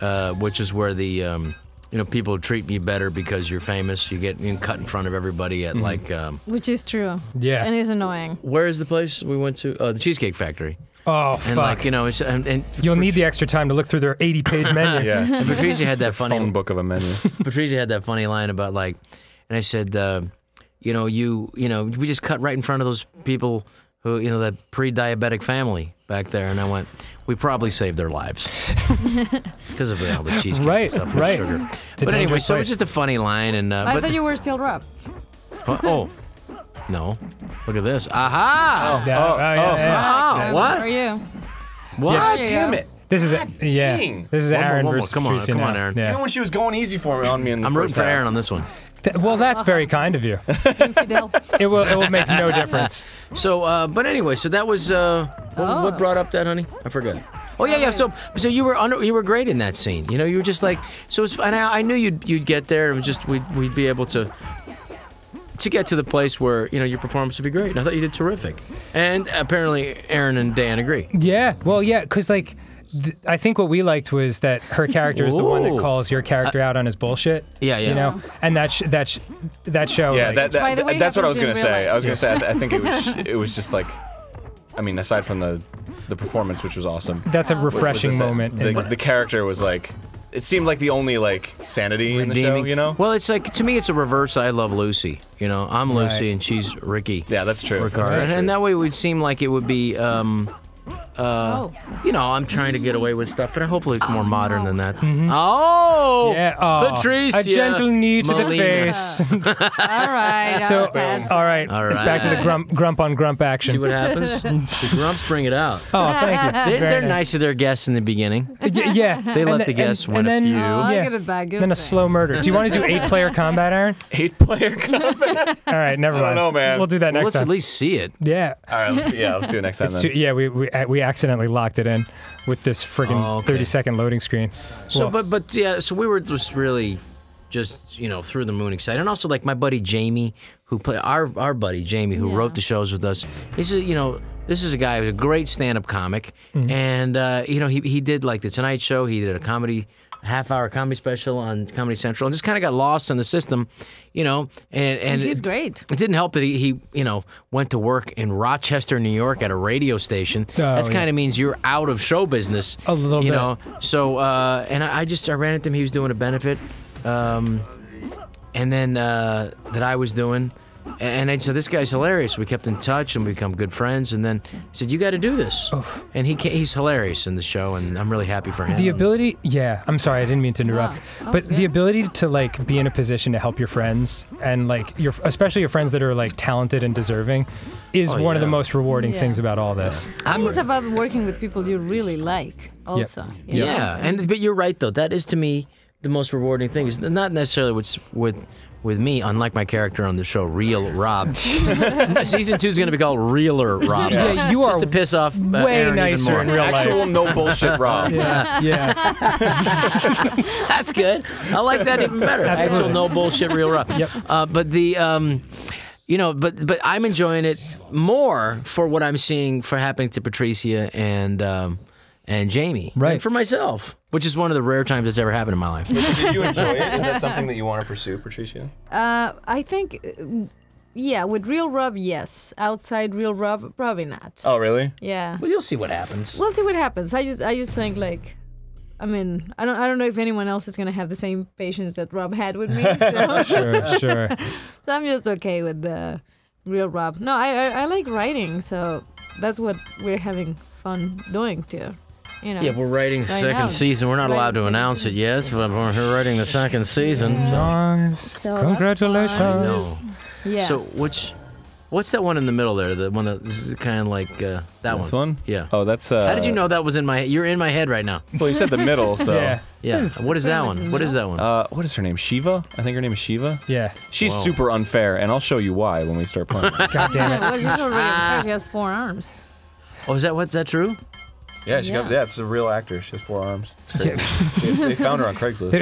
uh, which is where the um, you know people treat you better because you're famous. You get you cut in front of everybody at like um, Which is true. Yeah. And it's annoying. where is the place we went to? Oh, the Cheesecake Factory. Oh And fuck. like you know, it's, and, and You'll need the extra time to look through their 80-page [LAUGHS] menu. Yeah. and Patricia had that funny Phone book of a menu. [LAUGHS] Patricia had that funny line about like, and I said, uh, you know, you, you know, we just cut right in front of those people who, you know, that pre-diabetic family back there, and I went, we probably saved their lives [LAUGHS] because of all the cheesecake Right, and stuff with right. sugar. It's But anyway, dangerous so it was just a funny line, and uh, I but thought you were still Rob. oh, oh, no, look at this, aha, Yeah, oh, yeah, yeah. oh, what, How are you? what? Yeah. Damn it. This is a, yeah. dang. This is One Aaron one more. versus Come on, Patricia come on. Aaron. Yeah. Even when she was going easy for me on me in the I'm rooting for half. Aaron on this one. Th- well, that's very kind of you. [LAUGHS] It will it will make no difference. [LAUGHS] So, uh, but anyway, so that was uh, what, Oh. what brought up that, honey? I forgot. Oh yeah, yeah. So, so you were under, you were great in that scene. You know, you were just like so. It was, and I, I knew you'd you'd get there. It was just we'd we'd be able to to get to the place where you know your performance would be great. And I thought you did terrific. And apparently, Aaron and Dan agree. Yeah. Well, yeah, because like. th- I think what we liked was that her character is the one that calls your character out on his bullshit. Yeah, yeah. You know, and that sh- that sh- that show. Yeah, like, that, that, By the way, that's what I was gonna say. life. I was gonna say. I, th- I think it was it was just like, I mean, aside from the the performance, which was awesome. that's a refreshing the, moment. The, in- the character was like, it seemed like the only like sanity in the show. You know? Well, it's like to me, it's a reverse. I love Lucy. You know, I'm Lucy Right. and she's Ricky. Yeah, that's true. That's. And, true. and that way it would seem like it would be, um, uh, Oh. you know, I'm trying to get away with stuff, but hopefully it's more modern than that. Oh, yeah. Oh, Patricia a gentle knee to Mileena. the face. [LAUGHS] All right. so, I'll pass. all right, it's back to the grump, grump on grump action. See what happens? [LAUGHS] the grumps bring it out. oh, thank you. They, they're nice to their guests in the beginning. [LAUGHS] Y- yeah, They And let the- the guests and, win and a then, few. Oh, I yeah, get it back. Good then a slow murder. Do you want to do eight player combat, Aaron? Eight player. combat. All right, never I don't mind. know, man. We'll do that Well, next let's at least see it. Yeah. All right, let's, yeah, let's do it next time then. yeah, we, we we accidentally locked it in with this friggin' Oh, okay. 30 second loading screen. So, Well- but but yeah, so we were just really just you know through the moon excited, and also like my buddy Jamie, who play our our buddy Jamie, who Yeah. wrote the shows with us. He's a you know this is a guy who's a great stand up comic, Mm-hmm. and uh, you know he he did like the Tonight Show, he did a comedy half hour comedy special on Comedy Central, and just kind of got lost in the system, you know, and and He's it- great. It didn't help that he, he, you know, went to work in Rochester, New York, at a radio station. Oh, That's yeah. kind of means you're out of show business. A little you bit. know. So, uh, and I, I just I ran into him. He was doing a benefit, um, and then uh, that I was doing. And I said, "This guy's hilarious." We kept in touch and we become good friends. And then he said, "You got to do this." And he he's hilarious in the show, and I'm really happy for him. The ability, yeah, I'm sorry, I didn't mean to interrupt, Oh, but the ability to like be in a position to help your friends and like your, especially your friends that are like talented and deserving, is Oh, one of the most rewarding Yeah. things about all this. I think it's about working with people you really like. Also, you know? Yeah, and but you're right though. That is to me the most rewarding thing. Is not necessarily what's with with me. Unlike my character on the show, Real Rob. [LAUGHS] Season two is going to be called Realer Rob. Yeah, you just are to piss off uh, way Aaron even nicer more. in real life. Actual no bullshit Rob. Yeah, yeah. [LAUGHS] That's good. I like that even better. Actual no bullshit Real Rob. Yep. Uh, but the um, you know, but but I'm enjoying it more for what I'm seeing for happening to Patricia and um, and Jamie, Right. And for myself, which is one of the rare times it's ever happened in my life. Did you [LAUGHS] enjoy it? Is that something that you want to pursue, Patricia? Uh, I think, uh, yeah, with real Rob, yes. Outside real Rob, probably not. Oh, really? Yeah. Well, you'll see what happens. We'll see what happens. I just, I just think like, I mean, I don't, I don't know if anyone else is gonna have the same patience that Rob had with me. [LAUGHS] So, Sure, sure. [LAUGHS] so I'm just okay with the real Rob. No, I, I, I like writing, so that's what we're having fun doing too. You know. Yeah, we're writing the I second know. season. We're not Writing allowed to season. announce it yet, but we're writing the second season. Nice. So Congratulations. fun. No. yeah. So which, what's that one in the middle there? The one that is kind of like uh, that one. This one. one? Yeah. Oh, that's. Uh, How did you know that was in my? You're in my head right now. Well, you said the middle, [LAUGHS] so. Yeah, Yeah. What is that one? What is that one? Uh, what is her name? Sheeva? I think her name is Sheeva. yeah. She's Whoa. super unfair, and I'll show you why when we start playing. [LAUGHS] God damn Yeah, it. well, she's already unfair. She has four arms. oh, is that what's that true? Yeah, she got. Yeah. Yeah, it's a real actor. She has four arms. It's [LAUGHS] crazy. they, they found her on Craigslist.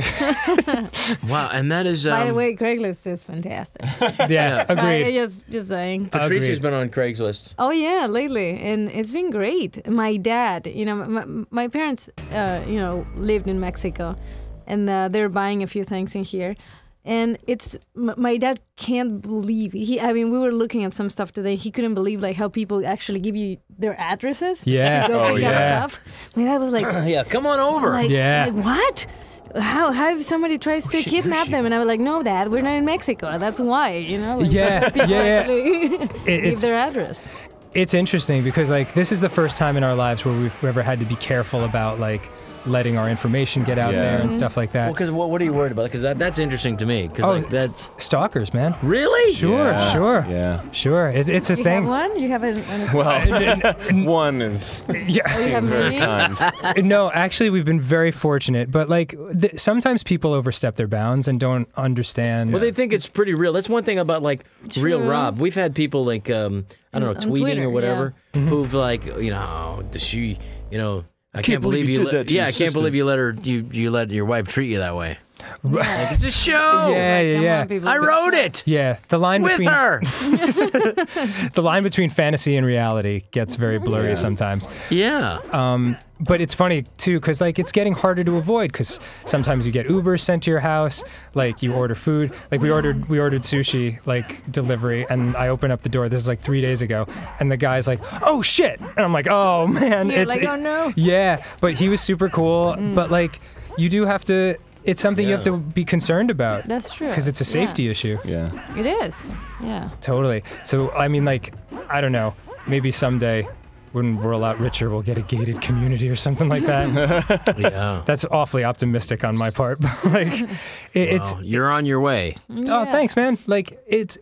[LAUGHS] Wow, and that is. Um, By the way, Craigslist is fantastic. [LAUGHS] Yeah, I, agreed. just, just saying. Patricia's Agreed. been on Craigslist. Oh yeah, lately, and it's been great. My dad, you know, my, my parents, uh, you know, lived in Mexico, and uh, they're buying a few things in here, and it's my dad can't believe he. I mean, we were looking at some stuff today. He couldn't believe like how people actually give you their addresses. Yeah. To go Oh, pick yeah. up stuff. My dad was like, [CLEARS THROAT] yeah, come on over. like, Yeah. like what? How, how if somebody tries to oh, kidnap them? And I was like, no, Dad, we're not in Mexico. That's why, you know? Like, Yeah, [LAUGHS] people yeah, yeah. actually [LAUGHS] It- give it's their address. it's interesting because like this is the first time in our lives where we've ever had to be careful about like letting our information get out Yeah. there and stuff like that. Well, because what, what are you worried about? Because that, that's interesting to me. Because Oh, like that's Stalkers, man. really Sure, Yeah. sure, Yeah. sure. It's it's a You thing. have one? You have an, an [LAUGHS] Well, [LAUGHS] [LAUGHS] one is Yeah. you have kind. no, actually, we've been very fortunate, but like th- sometimes people overstep their bounds and don't understand. Well, they think it's pretty real. That's one thing about like real Rob. We've had people like um, I don't know, On tweeting Twitter, or whatever, Mm-hmm. who've like you know, does she, you know, I can't, believe you did let- yeah, I can't sister. believe you let her, you you let your wife treat you that way. Like, it's a show. yeah, yeah, Come yeah. I wrote it Yeah, the line with between her. [LAUGHS] the line between fantasy and reality gets very blurry Yeah. sometimes. Yeah. Um, but it's funny too because like it's getting harder to avoid because sometimes you get Uber sent to your house, like you order food. Like we ordered we ordered sushi like delivery, and I open up the door. This is like three days ago, and the guy's like, "Oh shit!" And I'm like, "Oh man, You're it's like, "Oh, no." Yeah, but he was super cool. But like, you do have to. It's something you have to be concerned about That's true. because it's a Yeah. safety issue. Yeah. It is. Yeah. Totally. So I mean, like, I don't know. Maybe someday, when we're a lot richer, we'll get a gated community or something like that. [LAUGHS] Yeah. That's awfully optimistic on my part. [LAUGHS] But like, it, it's you're on your way. oh, thanks, man. Like, it's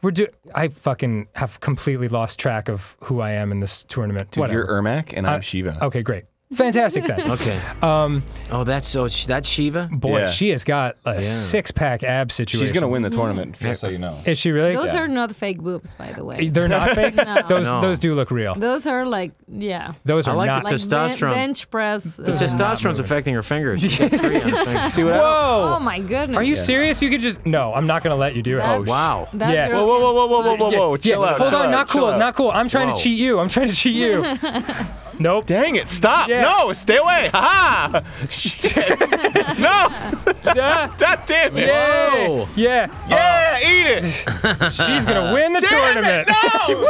we're do. I fucking have completely lost track of who I am in this tournament. Dude, Whatever. you're Ermac and I'm Uh, Sheeva. okay, great, fantastic then. [LAUGHS] Okay. Um, Oh, that's so. That's Sheeva. boy, Yeah. she has got a six pack ab situation. She's gonna win the tournament, just so you know. Is she really? Those Yeah. are not fake boobs, by the way. They're not fake. [LAUGHS] No. Those No. those do look real. Those are like, yeah. Those I are like not. the Testosterone. ben- bench press. The uh, testosterone's affecting her fingers. [LAUGHS] She's got three on her fingers. See what Whoa! Oh my goodness. Are you serious? You could just no. I'm not gonna let you do it. That- Oh, Wow. that Yeah. Whoa, whoa, whoa, whoa, whoa, whoa, whoa, whoa! Chill yeah, out. hold on, not cool, not cool. I'm trying to cheat you. I'm trying to cheat you. Nope. Dang it! Stop! Yeah. No, stay away! Ha! Shit! [LAUGHS] no! Yeah. God damn it! Yay. Whoa. Yeah. Yeah, eat it! [LAUGHS] She's gonna win the Damn tournament. it! No!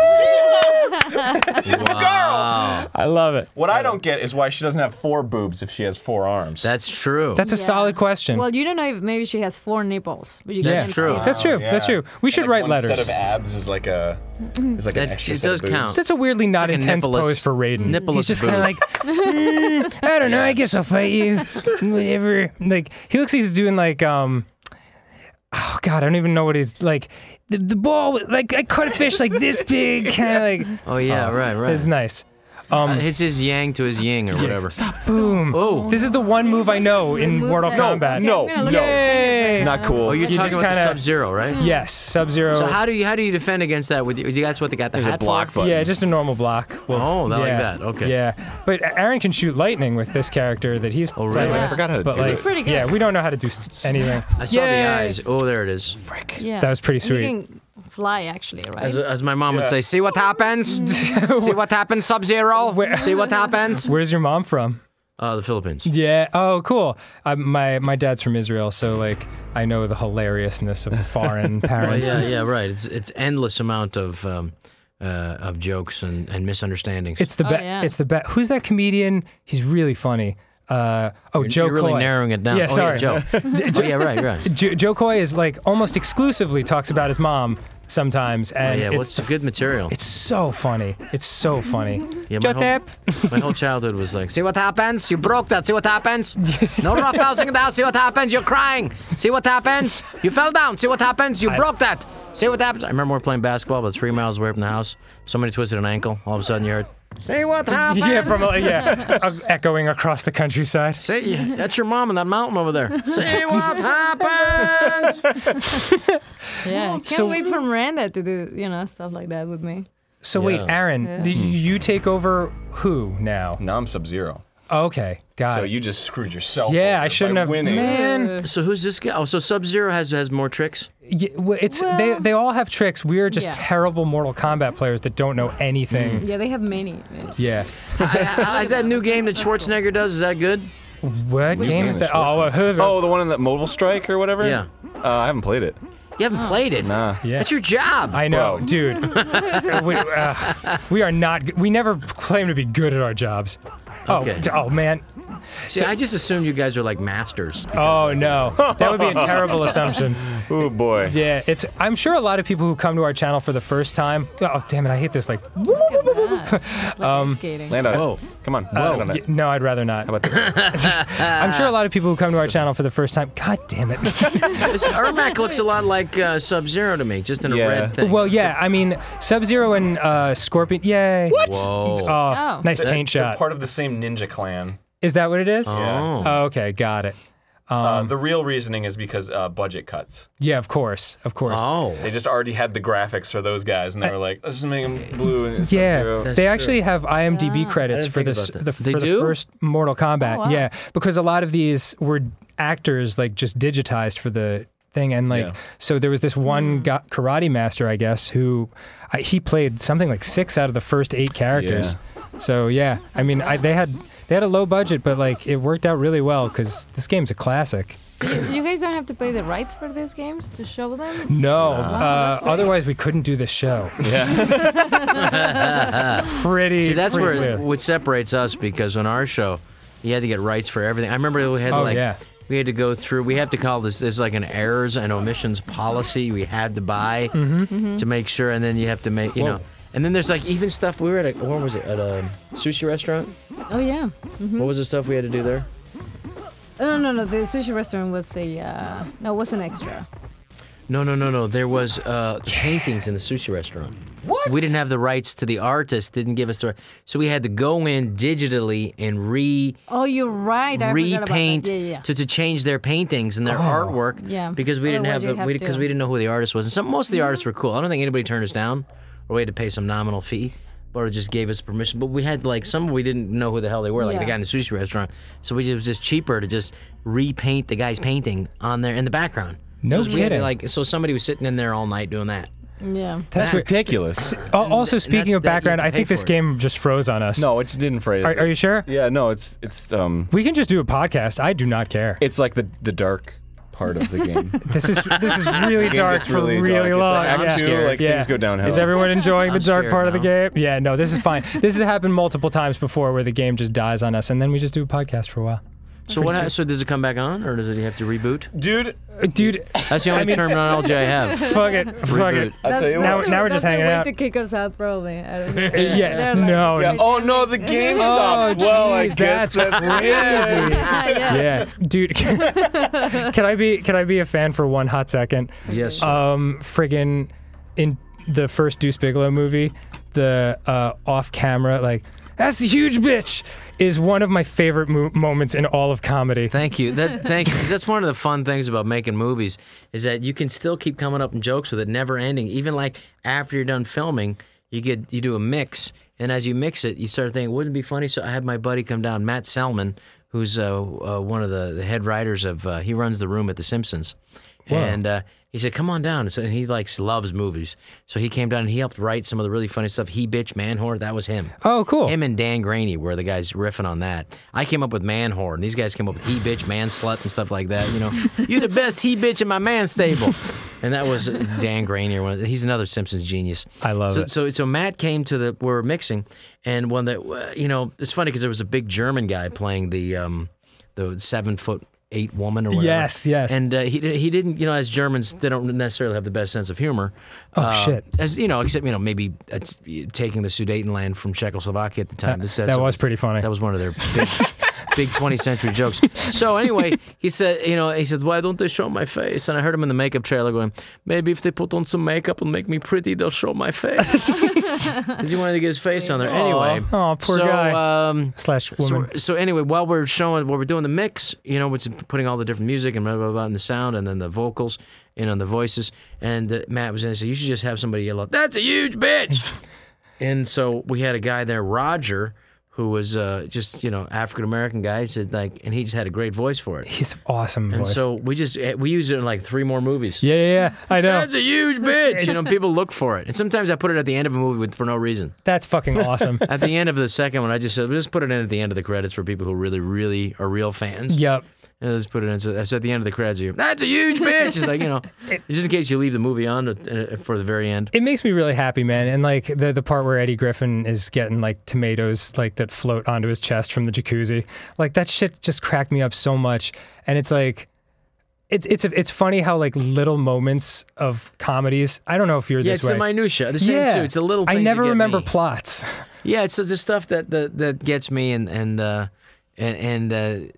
[LAUGHS] She's my girl. I love it. What I don't get is why she doesn't have four boobs if she has four arms. That's true. That's a Yeah. solid question. Well, you don't know if maybe she has four nipples, but you Yeah. can true. see. That's true. Oh, yeah. That's true. We should And, like, write one letters. set of abs is like a is like an extra it set does of boobs. count. That's a weirdly not like intense nippleless- pose for Raiden. nippleless He's just kind of like, "Mm, I don't know. I guess I'll fight you. [LAUGHS] Whatever. Like he looks, like he's doing like, um, oh god, I don't even know what he's like. The, the ball, like I caught a fish like this big, kind of like. oh yeah, right, right. It's nice. Uh, it's his yang to his ying or whatever. Stop! Boom. Oh. This is the one move I know in Mortal Kombat. No, Yeah, no. Yay! Not cool. Oh, you're You talking just about kinda- Sub Zero, right? Yes, Sub Zero. So how do you how do you defend against that? With you, that's what they got the There's a hat block for? button. Yeah, just a normal block. Well, Oh, I like that. Okay. Yeah, but Arin can shoot lightning with this character that he's. Oh, really? playing I forgot how to but do like, it. It's pretty good. Yeah, we don't know how to do anything. I saw Yay! the eyes. Oh, there it is. Yeah. That was pretty And sweet. Can fly actually, right? As, as my mom would say, see what happens? [LAUGHS] see what happens, Sub Zero? Where- See what happens? Where's your mom from? Uh, the Philippines. Yeah. Oh, cool. Uh, my my dad's from Israel, so like I know the hilariousness of foreign [LAUGHS] Oh, parents. yeah, yeah, right. It's it's endless amount of um, uh, of jokes and, and misunderstandings. It's the Oh, best. yeah. It's the best. Who's that comedian? He's really funny. Uh, oh, Jo You're really Koy. narrowing it down. Yeah, oh, sorry. Yeah, Jo. [LAUGHS] oh, yeah, right, right. Jo- Joe Coy is like almost exclusively talks about his mom sometimes, Oh, and yeah, it's what's the the good material? It's so funny. It's so funny. Yeah, my whole, [LAUGHS] my whole childhood was like, see what happens? You broke that. See what happens? [LAUGHS] No roughhousing down. See what happens? You're crying. See what happens? You fell down. See what happens? You broke that. See what happens? I remember we were playing basketball, but three miles away from the house. Somebody twisted an ankle. All of a sudden, you heard, see what happens? [LAUGHS] Yeah, from uh, yeah, [LAUGHS] uh, echoing across the countryside. See, that's your mom in that mountain over there. [LAUGHS] See what happens? yeah. Can't So- wait for Miranda to do you know stuff like that with me. So wait, Arin, Yeah. the, you take over who now? Now I'm Sub Zero. Okay, got So it. you just screwed yourself. yeah, over I shouldn't by have. winning. Man, So who's this guy? Oh, so Sub Zero has has more tricks. yeah, well, it's they Well- they all have tricks. We are just Yeah. terrible Mortal Kombat players that don't know anything. Yeah, they have many. many. Yeah. [LAUGHS] Is that, is that new game that Schwarzenegger does? Is that good? What game is game that? is Oh, uh, Oh, the one in that Mobile Strike or whatever. Yeah. Uh, I haven't played it. You haven't played it. Nah. yeah. That's your job. I know, Bro. dude. [LAUGHS] we, uh, we are not. We never claim to be good at our jobs. Okay. Oh, oh man. See, I just assumed you guys are like masters. Oh no, that would be a terrible [LAUGHS] assumption. Oh boy. Yeah, it's. I'm sure a lot of people who come to our channel for the first time. Oh damn it, I hate this. Like, Look at that. Like [LAUGHS] skating. Land on Whoa. it. Come on. uh, land on it. no, I'd rather not. How about this? [LAUGHS] I'm sure a lot of people who come to our channel for the first time. God damn it. This Ermac looks a lot like uh, Sub Zero to me, just in a Yeah. red thing. well, yeah. I mean, Sub Zero and uh, Scorpion. Yay. What? Whoa. Oh, Oh. nice They're- taint they're shot. part of the same ninja clan. Is that what it is? Oh. Oh, okay, got it. Um, uh, the real reasoning is because uh, budget cuts. Yeah, of course, of course. Oh. They just already had the graphics for those guys, and they were like, "Let's just make them blue." And Yeah, That's they true. actually have IMDb Ah. credits for this the, that. for They the do? first Mortal Kombat. Oh, wow. Yeah, because a lot of these were actors like just digitized for the thing, and like Yeah. so there was this one ga- karate master, I guess, who I, he played something like six out of the first eight characters. So yeah, I mean, I, they had they had a low budget, but like it worked out really well because this game's a classic. You, [COUGHS] you guys don't have to pay the rights for these games to show them. No, uh, that's otherwise we couldn't do the show. Yeah. [LAUGHS] [LAUGHS] Pretty. See, that's pretty where clear. what separates us because on our show, you had to get rights for everything. I remember we had to Oh, like yeah. we had to go through. We have to call this. There's like an errors and omissions policy we had to buy Mm-hmm. to make sure, and then you have to make you know. And then there's like even stuff. We were at a where was it at a sushi restaurant. Oh yeah. What was the stuff we had to do there? Oh, no, no, no. The sushi restaurant was a uh, no, it was an extra. No, no, no, no. There was uh, paintings in the sushi restaurant. What? We didn't have the rights to the artist. Didn't give us the. So we had to go in digitally and re Oh, you're right. I forgot about that. repaint Yeah, yeah. to, to change their paintings and their artwork. Yeah. Because we didn't have Otherwise the you'd have we because we didn't know who the artist was. And some most of the artists were cool. I don't think anybody turned us down, or we had to pay some nominal fee, or just gave us permission. But we had like some we didn't know who the hell they were, like the guy in the sushi restaurant. So we it was just cheaper to just repaint the guy's painting on there in the background. No so we had to, kidding. like so somebody was sitting in there all night doing that. Yeah. That's weird. ridiculous. Al- Also, speaking of background, I think this for it. game just froze on us. No, it didn't freeze. Are, are you sure? Yeah, no, it's it's um, We can just do a podcast. I do not care. it's like the the dark part of the game. [LAUGHS] This is this is really dark for really really, dark. long. It's like act yeah. two, like, things go downhill. Is everyone enjoying the dark scared part of the game? Yeah, no, this is fine. this has happened multiple times before where the game just dies on us and then we just do a podcast for a while. So what? ha- So does it come back on, or does it have to reboot? Dude, Uh, Dude, That's the only terminology I have. [LAUGHS] fuck it. Fuck it. I'll tell you Now- what. now we're just hanging out. to kick us out, probably. I don't [LAUGHS] know. Yeah, like- no. Yeah. Oh no, the [LAUGHS] game stopped. well, I guess that's that's crazy. yeah. Yeah, dude. can I be can I be a fan for one hot second? Yes. sir. Um, friggin' in the first Deuce Bigalow movie, the uh, off-camera like that's a huge bitch is one of my favorite mo- moments in all of comedy. Thank you. That thank you. That's one of the fun things about making movies is that you can still keep coming up in jokes with it never ending. Even like after you're done filming, you get you do a mix, and as you mix it, you start thinking, wouldn't it be funny? So I had my buddy come down, Matt Selman, who's uh, uh, one of the, the head writers of. Uh, he runs the room at The Simpsons, and. Uh, he said, "Come on down." So and he likes loves movies. So he came down and he helped write some of the really funny stuff. He bitch man whore. That was him. Oh, cool. Him and Dan Greaney were the guys riffing on that. I came up with man whore, and these guys came up with he bitch, man slut, and stuff like that. You know, [LAUGHS] you're the best he bitch in my man stable. And that was Dan Greaney. Or one, he's another Simpsons genius. I love so, it. So so Matt came to the we were mixing, and one the uh, you know it's funny because there was a big German guy playing the um the seven foot eight woman or whatever. Yes, yes. And uh, he he didn't you know as Germans they don't necessarily have the best sense of humor. Oh, Uh, shit. As you know, except you know maybe it's taking the Sudetenland from Czechoslovakia at the time. This- that that's- was pretty funny. That was one of their big, [LAUGHS] big 20th century jokes. So anyway, he said, you know, he said, why don't they show my face? And I heard him in the makeup trailer going, maybe if they put on some makeup and make me pretty, they'll show my face. [LAUGHS] Because he wanted to get his face on there. Anyway, Aw, poor so, guy. Um, Slash woman. so anyway, while we're showing, while we're doing the mix, you know, it's putting all the different music and blah blah blah, and the sound, and then the vocals, you know, and the voices. And uh, Matt was in. So you should just have somebody yell out, "That's a huge bitch!" [LAUGHS] and so we had a guy there, Roger, who was uh, just you know African American guy. He said like, and he just had a great voice for it. He's awesome And voice. so we just eh, we used it in like three more movies. yeah, yeah, yeah. I know. That's a huge bitch. You know, people look for it, and sometimes I put it at the end of a movie with, for no reason. That's fucking [LAUGHS] awesome. At the end of the second one, I just said, just put it in at the end of the credits for people who really, really are real fans. yep. And let's put it into. So at the end of the credits, you that's a huge bitch. It's like you know, [LAUGHS] just in case you leave the movie on uh, for the very end. It makes me really happy, man. And like the the part where Eddie Griffin is getting like tomatoes like that float onto his chest from the jacuzzi, like that shit just cracked me up so much. And it's like, it's it's it's funny how like little moments of comedies. I don't know if you're Yeah, this it's way. the minutia. The same yeah, too. It's a little. I never get remember me. plots. Yeah, it's the stuff that that, that gets me and and uh, and, and uh,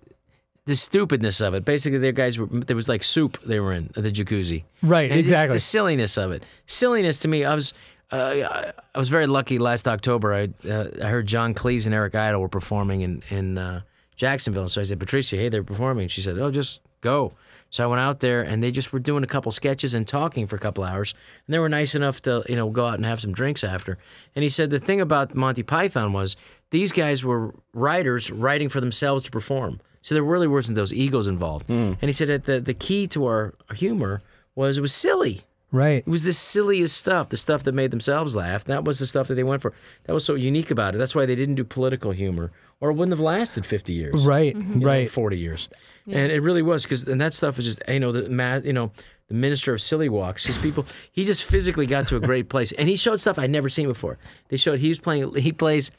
the stupidness of it. Basically, the guys were there was like soup they were in the jacuzzi. Right, And just exactly. the silliness of it. Silliness to me. I was. Uh, I was very lucky last October. I uh, I heard John Cleese and Eric Idle were performing in in uh, Jacksonville. So I said, Patricia, hey, they're performing. She said, Oh, just go. So I went out there, and they just were doing a couple sketches and talking for a couple hours. And they were nice enough to you know go out and have some drinks after. And he said the thing about Monty Python was these guys were writers writing for themselves to perform. So there really wasn't those egos involved. Hmm. And he said that the the key to our humor was it was silly. Right. It was the silliest stuff, the stuff that made themselves laugh. That was the stuff that they went for. That was so unique about it. That's why they didn't do political humor, or it wouldn't have lasted 50 years. Right. Mm-hmm. you know, Right. 40 years. And it really was because, and that stuff was just, you know, the ma- you know, the minister of silly walks. His people, he just physically got to a great [LAUGHS] place, and he showed stuff I'd never seen before. They showed he was playing. He plays.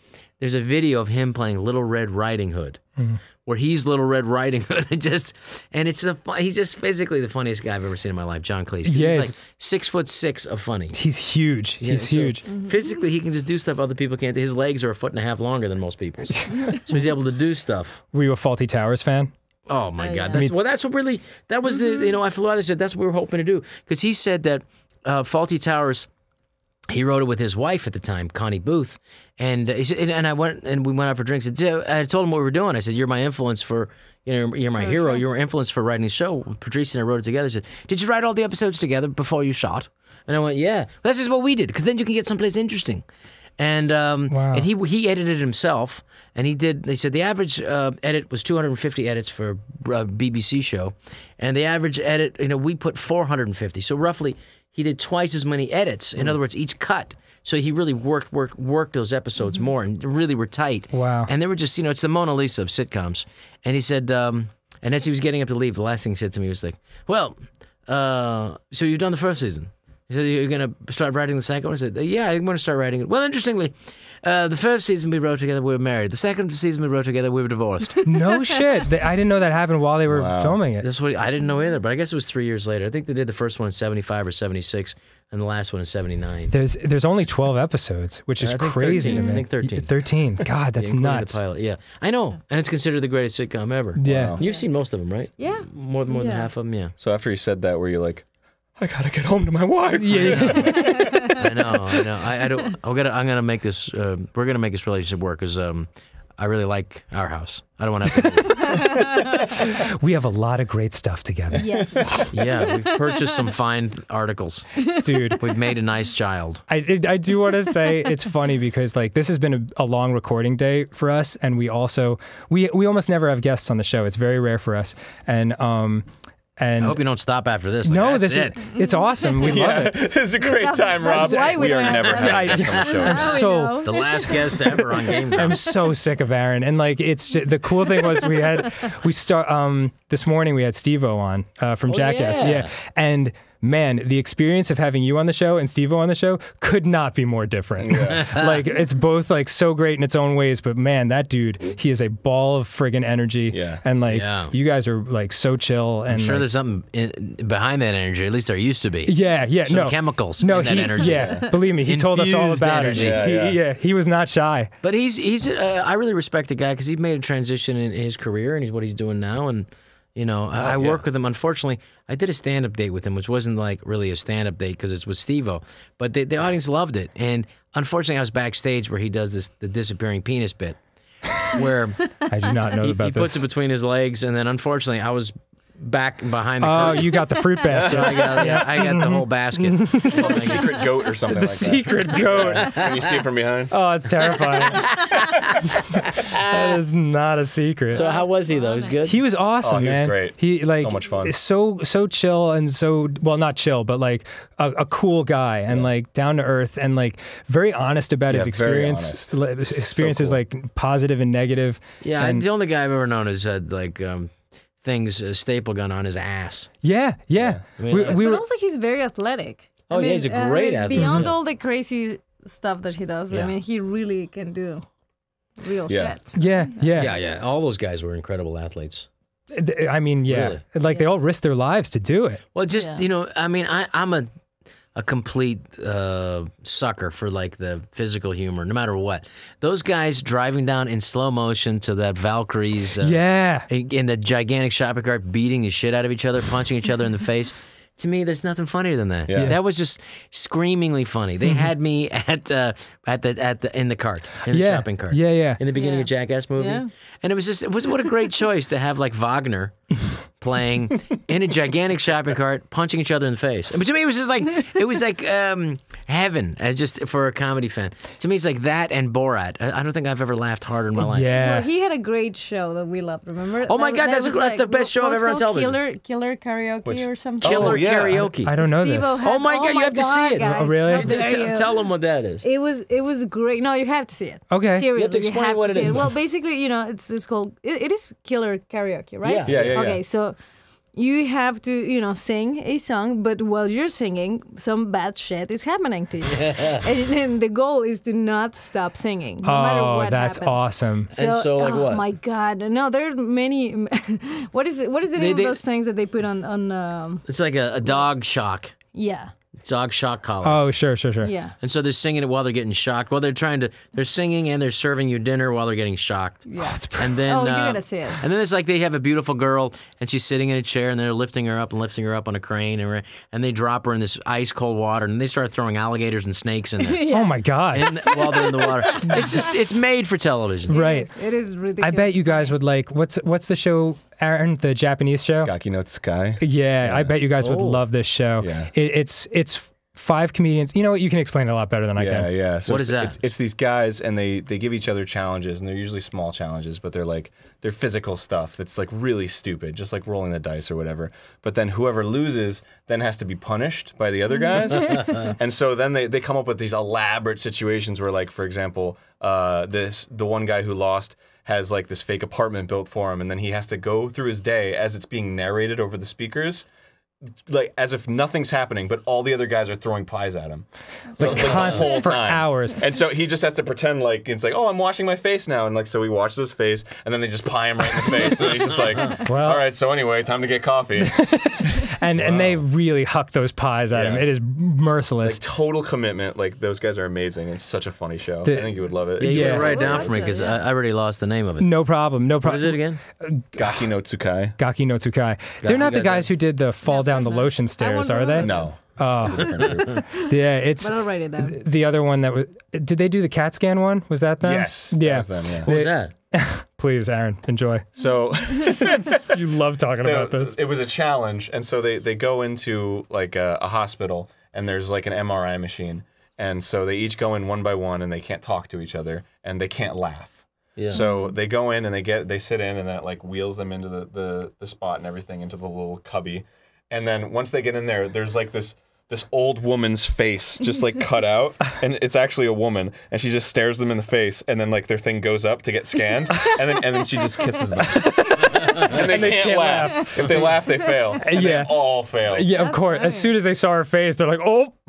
There's a video of him playing Little Red Riding Hood, mm-hmm. where he's Little Red Riding [LAUGHS] Hood. It just, and it's a, he's just physically the funniest guy I've ever seen in my life. John Cleese. 'Cause Yes. He's like six foot six of funny. He's huge. Yeah, He's so huge. Mm-hmm. Physically, he can just do stuff other people can't. His legs are a foot and a half longer than most people's, [LAUGHS] so he's able to do stuff. Were you a Fawlty Towers fan? Oh my Oh, God! yeah. That's, well, that's what really that was. The, mm-hmm. you know, I flew out. I said that's what we were hoping to do because he said that uh, Fawlty Towers. He wrote it with his wife at the time, Connie Booth, and uh, he said, and, and I went and we went out for drinks. And so I told him what we were doing. I said, "You're my influence for." You know, you're my hero. You're my influence for writing the show. Patrice and I wrote it together. He said, "Did you write all the episodes together before you shot?" And I went, "Yeah." Well, this is what we did because then you can get someplace interesting. And um, Wow. and he he edited himself, and he did. They said the average uh, edit was 250 edits for a BBC show, and the average edit, you know, we put 450. So roughly, he did twice as many edits. In other words, each cut. So he really worked worked worked those episodes more, and really were tight. Wow. And they were just, you know, it's the Mona Lisa of sitcoms. And he said. Um, And as he was getting up to leave, the last thing he said to me was like, "Well, uh, so you've done the first season." He said, "You're gonna start writing the second one." I said, "Yeah, I'm gonna start writing it." Well, interestingly, uh, the first season we wrote together, we were married. The second season we wrote together, we were divorced. [LAUGHS] No shit. They- I didn't know that happened while they were Wow. filming it. That's what I didn't know either. But I guess it was three years later. I think they did the first one in '75 or '76, and the last one in '79. There's there's only 12 episodes, which is I crazy 13. to I think 13. 13. [LAUGHS] God, that's including nuts. The pilot, yeah, I know, and it's considered the greatest sitcom ever. Yeah. You've seen most of them, right? Yeah. More than more than half of them, yeah. So after he said that, were you like, I gotta get home to my wife? Yeah. [LAUGHS] I know, I know. I, I don't. I'm gonna. I'm gonna make this. Uh, we're gonna make this relationship work because um, I really like our house. I don't want to. To [LAUGHS] we have a lot of great stuff together. Yes. [LAUGHS] yeah, we've purchased some fine articles. Dude, We've made a nice child. I, I do want to say it's funny because like this has been a, a long recording day for us, and we also we we almost never have guests on the show. It's very rare for us, and um and I hope you don't stop after this. Like, no, this it. is [LAUGHS] it's awesome. We love Yeah, it. [LAUGHS] it's a great That's- time, Rob. why we [LAUGHS] we are never guests. having guests on the show. I'm so the last guest ever on Game I'm so sick of Arin. And like, it's the cool thing was we had we start um this morning we had Steve-O on uh, from Oh, Jackass. yeah. and man, the experience of having you on the show and Steve-O on the show could not be more different. [LAUGHS] like, it's both like so great in its own ways, but man, that dude, he is a ball of friggin' energy. Yeah. and like, Yeah. you guys are like so chill. And I'm sure like- there's something in, behind that energy. At least there used to be. Yeah, yeah, some no chemicals No, in that he, energy. yeah, believe me, he told us all about energy. it. Yeah, He- yeah. yeah, he was not shy. But he's he's uh, I really respect the guy because he made a transition in his career and he's what he's doing now and you know I, oh, I yeah. work with him. Unfortunately, I did a stand up date with him, which wasn't like really a stand up date because it was Steve-O, but the, the audience loved it. And unfortunately, I was backstage where he does this the disappearing penis bit, where [LAUGHS] I do not know he, about he puts this. it between his legs, and then unfortunately, I was back behind the Oh, curtain. you got the fruit [LAUGHS] So basket. I got, yeah, I got the whole [LAUGHS] basket. the secret goat or something the like secret goat. that. When you see it from behind. Oh, it's terrifying. [LAUGHS] that is not a secret. So how was he though? He's good. he was awesome, Oh, he was man. great. He like So much fun. So so chill and so well, not chill, but like a, a cool guy and like down to earth and like very honest about his Yeah, very experience. honest. li- His experiences cool. like positive and negative. Yeah, and, the only guy I've ever known who's had like um, things uh, staple gun on his ass. yeah, yeah. I mean, we, we But were. also, he's very athletic. Oh, yeah, he's a great uh, athlete. Beyond all the crazy stuff that he does, Yeah. I mean, he really can do real Yeah. shit. Yeah, yeah. Yeah, yeah. All those guys were incredible athletes. I mean, yeah. Really? Like they all risked their lives to do it. Well, just Yeah. you know, I mean, I, I'm a a complete uh, sucker for like the physical humor, no matter what. Those guys driving down in slow motion to that Valkyries, uh, yeah. in the gigantic shopping cart, beating the shit out of each other, punching each other in the [LAUGHS] face. To me, there's nothing funnier than that. Yeah. That was just screamingly funny. They had me at uh, at the at the in the cart, in the Yeah. shopping cart. Yeah, yeah. In the beginning Yeah. of Jackass movie, Yeah. and it was just it was what a great [LAUGHS] choice to have like Wagner playing in a gigantic shopping cart, punching each other in the face. But to me, it was just like it was like um, heaven. Uh, just for a comedy fan, to me, it's like that and Borat. I, I don't think I've ever laughed harder in my life. Yeah. Well, he had a great show that we loved. Remember? Oh my That- God, that that's- was that's the best show I've ever on television. Killer, killer karaoke Which- or something. Killer Oh, yeah. karaoke. I don't know Steve-O this. had- Oh my God, you my have to see it. guys, Oh, really? T- t- tell them what that is. It was it was great. No, you have to see it. Okay. Seriously, You have to explain what to it. Well, basically, you know, it's it's called it, it is killer karaoke, right? Yeah. Yeah, yeah, yeah. Okay, so you have to you know sing a song, but while you're singing, some bad shit is happening to you, [LAUGHS] and, and the goal is to not stop singing, no matter Oh, what that's happens. awesome. And so, like, oh what? my god, no, there are many. [LAUGHS] what is it? What is the They- name they- of those things that they put on on? Um, It's like a, a dog shock, yeah, dog shock collar. Oh, sure, sure, sure. yeah. And so they're singing it while they're getting shocked. While they're trying to, they're singing and they're serving you dinner while they're getting shocked. Yeah. And then, Oh, you uh, gotta see it. And then it's like they have a beautiful girl, and she's sitting in a chair, and they're lifting her up and lifting her up on a crane, and and they drop her in this ice cold water, and they start throwing alligators and snakes in there [LAUGHS] Oh my God. in, [LAUGHS] while they're in the water. It's just, it's made for television. right. It is ridiculous. I bet you guys would like what's what's the show, Arin? The Japanese show. Gaki no Tsukai. Yeah, I bet you guys would Oh. love this show. Yeah. It, it's it's five comedians. You know what? You can explain it a lot better than I Yeah, can. yeah. So What it's, is that? It's, it's these guys, and they they give each other challenges, and they're usually small challenges, but they're like they're physical stuff that's like really stupid, just like rolling the dice or whatever. But then whoever loses then has to be punished by the other guys, [LAUGHS] and so then they they come up with these elaborate situations where, like for example, uh, this the one guy who lost has like this fake apartment built for him, and then he has to go through his day as it's being narrated over the speakers. Like as if nothing's happening, but all the other guys are throwing pies at him. Like the constant whole for time. hours. And so he just has to pretend like it's like, oh, I'm washing my face now, and like so he washes his face, and then they just pie him right in the face, and he's just like, [LAUGHS] Well- all right, so anyway, time to get coffee. [LAUGHS] And and they really huck those pies at him. It is merciless. like total commitment. Like those guys are amazing. It's such a funny show. The- I think you would love it. Yeah, you Yeah. write it down for me because yeah. I, I already lost the name of it. no problem. No problem. is it again? Gaki no Tsukai. Gaki no Tsukai. They're not the you got guys who did the fall down the Never. lotion stairs, are they? No. Oh, It's a different group. [LAUGHS] yeah. It's But I'll write it down. the other one that was. Did they do the CAT scan one? Was that them? yes. that Yeah. was them, yeah. What was that? [LAUGHS] Please, Arin, enjoy. So [LAUGHS] you love talking about the- this. it was a challenge, and so they they go into like a, a hospital, and there's like an MRI machine, and so they each go in one by one, and they can't talk to each other, and they can't laugh. Yeah. So they go in and they get they sit in and then it like wheels them into the, the the spot and everything into the little cubby. And then once they get in there, there's like this this old woman's face just like cut out. [LAUGHS] And it's actually a woman. And she just stares them in the face. And then like their thing goes up to get scanned. And then and then she just kisses them. [LAUGHS] [LAUGHS] and they, they can't, can't laugh. If they laugh, they fail. [LAUGHS] And Yeah. They all fail. Yeah, of That's course. As soon as they saw her face, they're like, "Oh, [LAUGHS]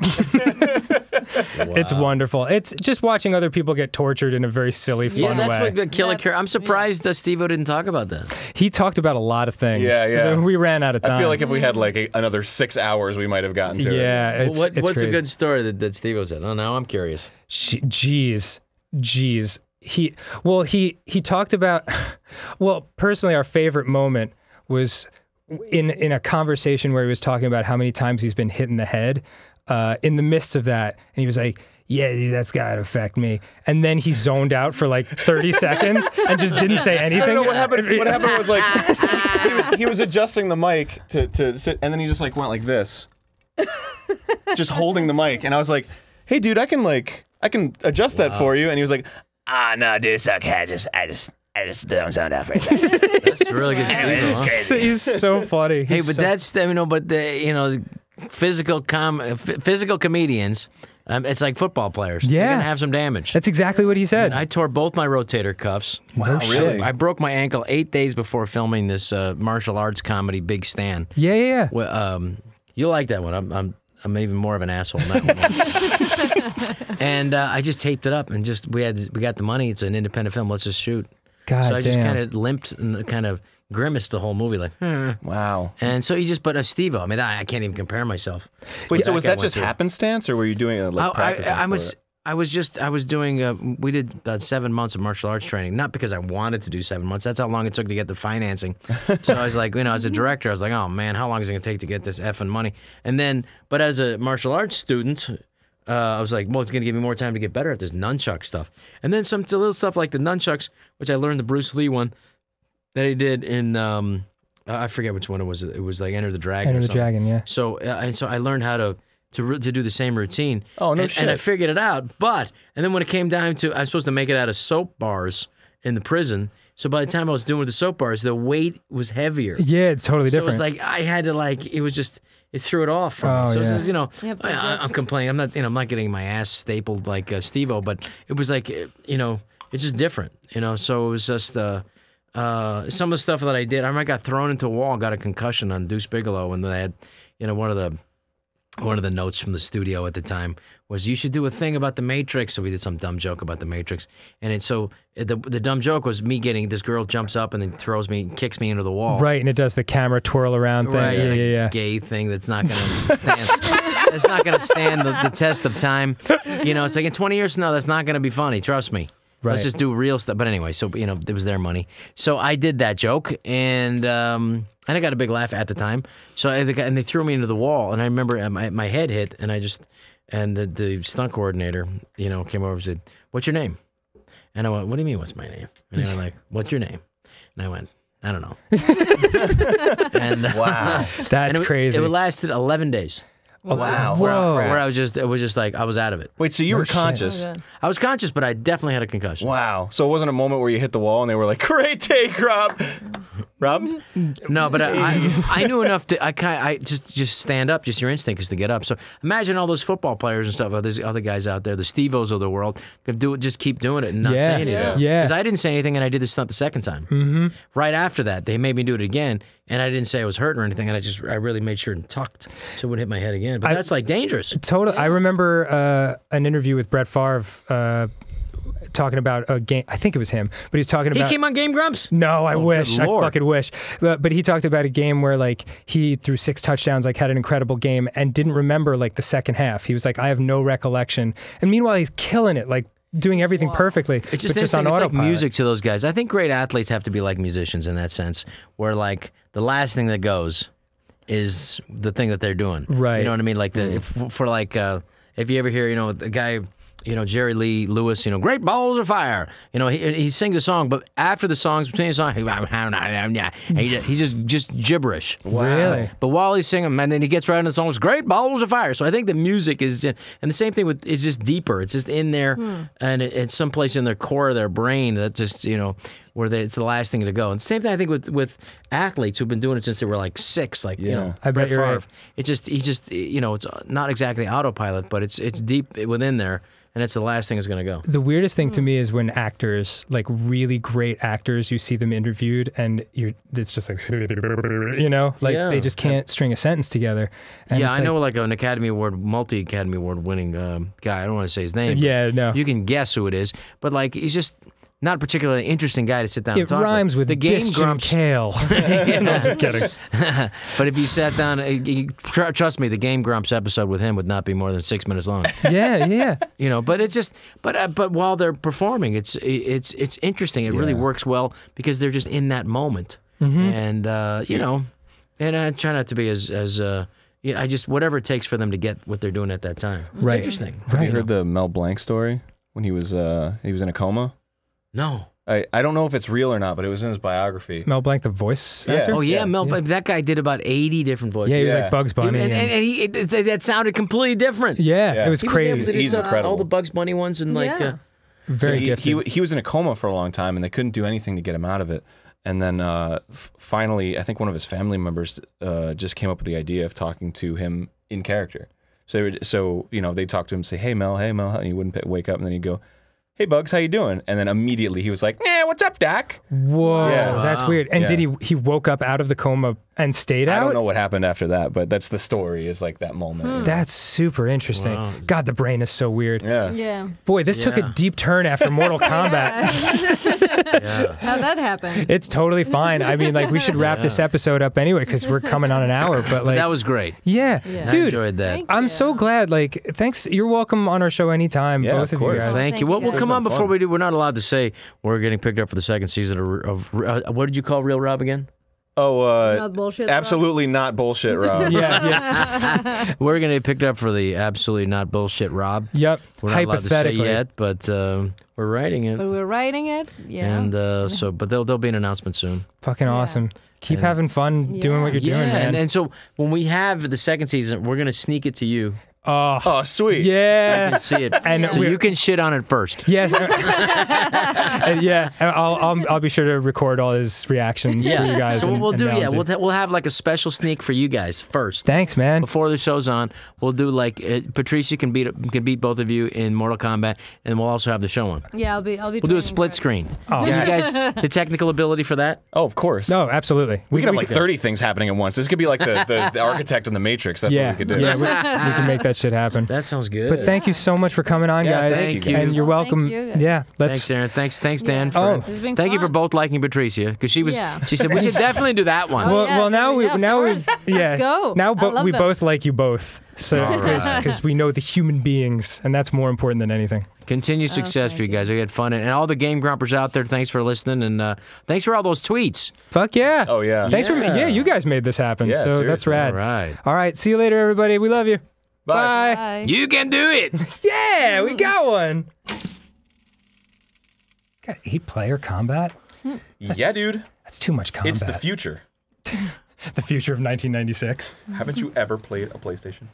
it's wonderful." It's just watching other people get tortured in a very silly, fun Yeah, that's way. what the Killer That's- Cure. I'm surprised that Steve-O didn't talk about that. he talked about a lot of things. Yeah, yeah. We ran out of time. I feel like if we had like a, another six hours, we might have gotten to it. yeah, what, what's crazy. a good story that, that Steve-O said? Oh, now I'm curious. She- Jeez, jeez. He well, he he talked about. Well, personally, our favorite moment was in in a conversation where he was talking about how many times he's been hit in the head. Uh, in the midst of that, and he was like, "Yeah, dude, that's gotta affect me." And then he zoned out for like 30 [LAUGHS] seconds and just didn't say anything. I don't what happened. What happened was like he, was- he was adjusting the mic to, to sit, and then he just like went like this, just holding the mic, and I was like, "Hey, dude, I can like I can adjust that for you," and he was like, Ah, no, dude, it's okay. I just, I just, I just don't sound out for a second. [LAUGHS] That's really good Anyway, this is huh? crazy. He's so funny. Hey, but so- that's you know, but the you know, physical com, uh, physical comedians. Um, it's like football players. They're Yeah. gonna have some damage. that's exactly what he said. I tore both my rotator cuffs. no shit. I broke my ankle eight days before filming this uh, martial arts comedy, Big Stan. Yeah, yeah, yeah. Well, um, you like that one? I'm, I'm, I'm even more of an asshole in that one. [LAUGHS] and uh, I just taped it up and just we had we got the money. It's an independent film. Let's just shoot. God so I just kind of limped and kind of grimaced the whole movie, like. Hmm. "Wow." And so you just, but uh, Steve, I mean, I, I can't even compare myself. Wait, so That was guy that just happenstance, or were you doing it like I, I, I was. I was just I was doing uh we did about seven months of martial arts training not because I wanted to do seven months that's how long it took to get the financing [LAUGHS] so I was like you know as a director I was like oh man how long is it gonna take to get this effing money and then but as a martial arts student uh, I was like well it's gonna give me more time to get better at this nunchuck stuff and then some little stuff like the nunchucks which I learned the Bruce Lee one that he did in um I forget which one it was it was like Enter the Dragon Enter the. Dragon, yeah. So uh, and so I learned how to to to do the same routine. Oh, no and, And I figured it out. But and then when it came down to I was supposed to make it out of soap bars in the prison. So by the time I was doing with the soap bars, the weight was heavier. Yeah, it's totally different. So it was like I had to like it was just it threw it off from Oh, me. So it was, you know You have to I, I- I'm complaining. I'm not you know I'm not getting my ass stapled like uh, Steve-O, but it was like you know it's just different. You know, so it was just uh, uh, some of the stuff that I did. I remember I got thrown into a wall, got a concussion on Deuce Bigalow, and they had you know one of the one of the notes from the studio at the time was you should do a thing about the Matrix. So we did some dumb joke about the Matrix, and it, so the the dumb joke was me getting this girl jumps up and then throws me, kicks me into the wall. right, and it does the camera twirl around thing. Right, yeah, yeah, yeah. Gay thing that's not going to stand. that's not going to stand the, the test of time. You know, it's like in 20 years from now, that's not going to be funny. Trust me. Right. Let's just do real stuff. But anyway, so you know, it was their money. So I did that joke, and um, and I got a big laugh at the time. So I, and they threw me into the wall, and I remember uh, my my head hit, and I just and the the stunt coordinator, you know, came over and said, "What's your name?" And I went, "What do you mean, what's my name?" And they were like, "What's your name?" And I went, "I don't know." [LAUGHS] and Wow. [LAUGHS] That's and it, crazy. It lasted 11 days. Wow. where, Whoa. where I was just it was just like I was out of it. Wait, so you were shit. conscious? Oh, I was conscious, but I definitely had a concussion. Wow. So it wasn't a moment where you hit the wall and they were like, "Great take, Rob." Rob. No, but I, I, I knew enough to I kind I just just stand up. Just your instinct is to get up. So imagine all those football players and stuff. All these other guys out there, the Stevos of the world, could do it. Just keep doing it and not Yeah. say anything. Yeah. Yeah. Because I didn't say anything, and I did this stunt the second time. Mm-hmm. Right after that, they made me do it again, and I didn't say I was hurt or anything. And I just I really made sure and tucked so it wouldn't hit my head again. But that's like dangerous. Total. I remember uh, an interview with Brett Favre uh, talking about a game. I think it was him, but he was talking about. He came on Game Grumps. no, I Oh, wish. I fucking wish. But, but he talked about a game where like he threw six touchdowns, like had an incredible game, and didn't remember like the second half. He was like, I have no recollection. And meanwhile, he's killing it, like doing everything perfectly. It's just but just on interesting. It's like music to those guys. I think great athletes have to be like musicians in that sense, where like the last thing that goes is the thing that they're doing. Right. You know what I mean? Like the if, for like uh, if you ever hear you know the guy. You know Jerry Lee Lewis. You know, great balls of fire. You know, he, he sings a song, but after the songs, between the songs, [LAUGHS] he, he just, he's just just gibberish. Really? But while he's singing, and then he gets right into the song, it's great balls of fire. So I think the music is, in, and the same thing with, it's just deeper. It's just in there, and it, it's someplace in their core of their brain that just, you know, where they, it's the last thing to go. And same thing I think with with athletes who've been doing it since they were like six, like you know, I bet Brett you're Favre. right. It's just he just you know, it's not exactly autopilot, but it's it's deep within there, and it's the last thing is going to go. The weirdest thing to me is when actors, like really great actors, you see them interviewed and you're, it's just like, [LAUGHS] you know, like Yeah. they just can't string a sentence together. And yeah, I like- know like an Academy Award, multi Academy Award winning um, guy. I don't want to say his name. Yeah, no. You can guess who it is, but like he's just not a particularly interesting guy to sit down and It talk rhymes with the game Bish and grumps. kale. [LAUGHS] no, just kidding. [LAUGHS] But if you sat down, uh, you- tr- trust me, the game grumps episode with him would not be more than six minutes long. [LAUGHS] Yeah, yeah. You know, but it's just, but uh, but while they're performing, it's it's it's interesting. It really works well because they're just in that moment, Mm-hmm. and uh, you know, and I try not to be as as uh, yeah, I just whatever it takes for them to get what they're doing at that time. It's Right. interesting. Have Right. you heard the Mel Blanc story when he was uh he was in a coma? No. I, I don't know if it's real or not, but it was in his biography. Mel Blanc, the voice Yeah. actor. Oh yeah, Yeah. Mel. That guy did about eighty different voices. Yeah, he was Yeah. like Bugs Bunny. and, and- and, and he it, it- that sounded completely different. yeah, Yeah. it was He was able crazy. to do He's some- incredible. All the Bugs Bunny ones and like. Yeah. Uh, Very so he, gifted. he he was in a coma for a long time, and they couldn't do anything to get him out of it. And then uh, f- finally, I think one of his family members uh, just came up with the idea of talking to him in character. So they would, so you know they talk to him, and say, "Hey Mel, hey Mel," and he wouldn't p- wake up, and then he'd go, "Hey Bugs, how you doing?" And then immediately he was like, "Yeah, what's up, Doc?" Whoa, Yeah. that's weird. And did he he woke up out of the coma and stayed out? I don't know what happened after that, but that's the story. Is like that moment. That's super interesting. Wow. God, the brain is so weird. Yeah. Yeah. Boy, this took a deep turn after Mortal [LAUGHS] Kombat. yeah. How'd that happen? It's totally fine. I mean, like we should wrap this episode up anyway because we're coming on an hour. But like, that was great. yeah, Yeah. I dude. enjoyed that. Thank I'm you. so glad. Like, thanks. You're welcome on our show anytime. Yeah, both of of, you course. guys. Thank, Thank you. you, What will come on before fun. we do? We're not allowed to say we're getting picked up for the second season of. of uh, what did you call Real Rob again? Oh, uh, Not bullshit. Rob? absolutely not bullshit, Rob. [LAUGHS] yeah, yeah. [LAUGHS] We're going to get picked up for the absolutely not bullshit Rob. Yep. We're not allowed to say Hypothetically. yet, but um, we're writing it. But we're writing it. Yeah. And uh, so, but there'll, there'll be an announcement soon. Fucking Yeah. awesome. Keep And- having fun doing what you're yeah, doing, man. And, and so when we have the second season, we're going to sneak it to you. Oh, Oh, sweet. yeah. You see it. And so you can shit on it first. Yes. [LAUGHS] And yeah. and I'll, I'll I'll be sure to record all his reactions for you guys. So and- we'll and do mail yeah. We'll ta- we'll have like a special sneak for you guys first. Thanks, man. Before the show's on, we'll do like uh, Patricia can beat can beat both of you in Mortal Kombat, and we'll also have the show on. yeah, I'll be. I'll be. We'll do a split for screen. Oh, You guys, the technical ability for that? Oh, of course. No, absolutely. We could have like could- 30 things happening at once. This could be like the, the, the architect in the Matrix. That's Yeah, what we could do. yeah, we, we can make that shit happen. That sounds good. But thank you so much for coming on, Yeah, guys. thank you, And you're welcome. thank you, yeah, let's. Thanks, Arin. Thanks, thanks, Dan. Yeah. For, Oh. It's been thank you for both liking Patricia because she was. Yeah. She said we should definitely do that one. well, yeah, well, now we yeah, now we course. yeah. Let's go. Now, I but we them. both like you both. So because right. we know the human beings, and that's more important than anything. Continued success for you guys. We had fun, and, and all the game grumpers out there. Thanks for listening, and uh, thanks for all those tweets. Fuck yeah. Oh, yeah. Thanks for Yeah. yeah. You guys made this happen. Yeah, so that's seriously. rad. All right, All right. See you later, everybody. We love you. Bye. Bye. you can do it. [LAUGHS] Yeah, we [LAUGHS] got one. Got eight player combat. Yeah, dude. That's too much combat. It's the future. [LAUGHS] the future of 1996. Haven't you ever played a PlayStation?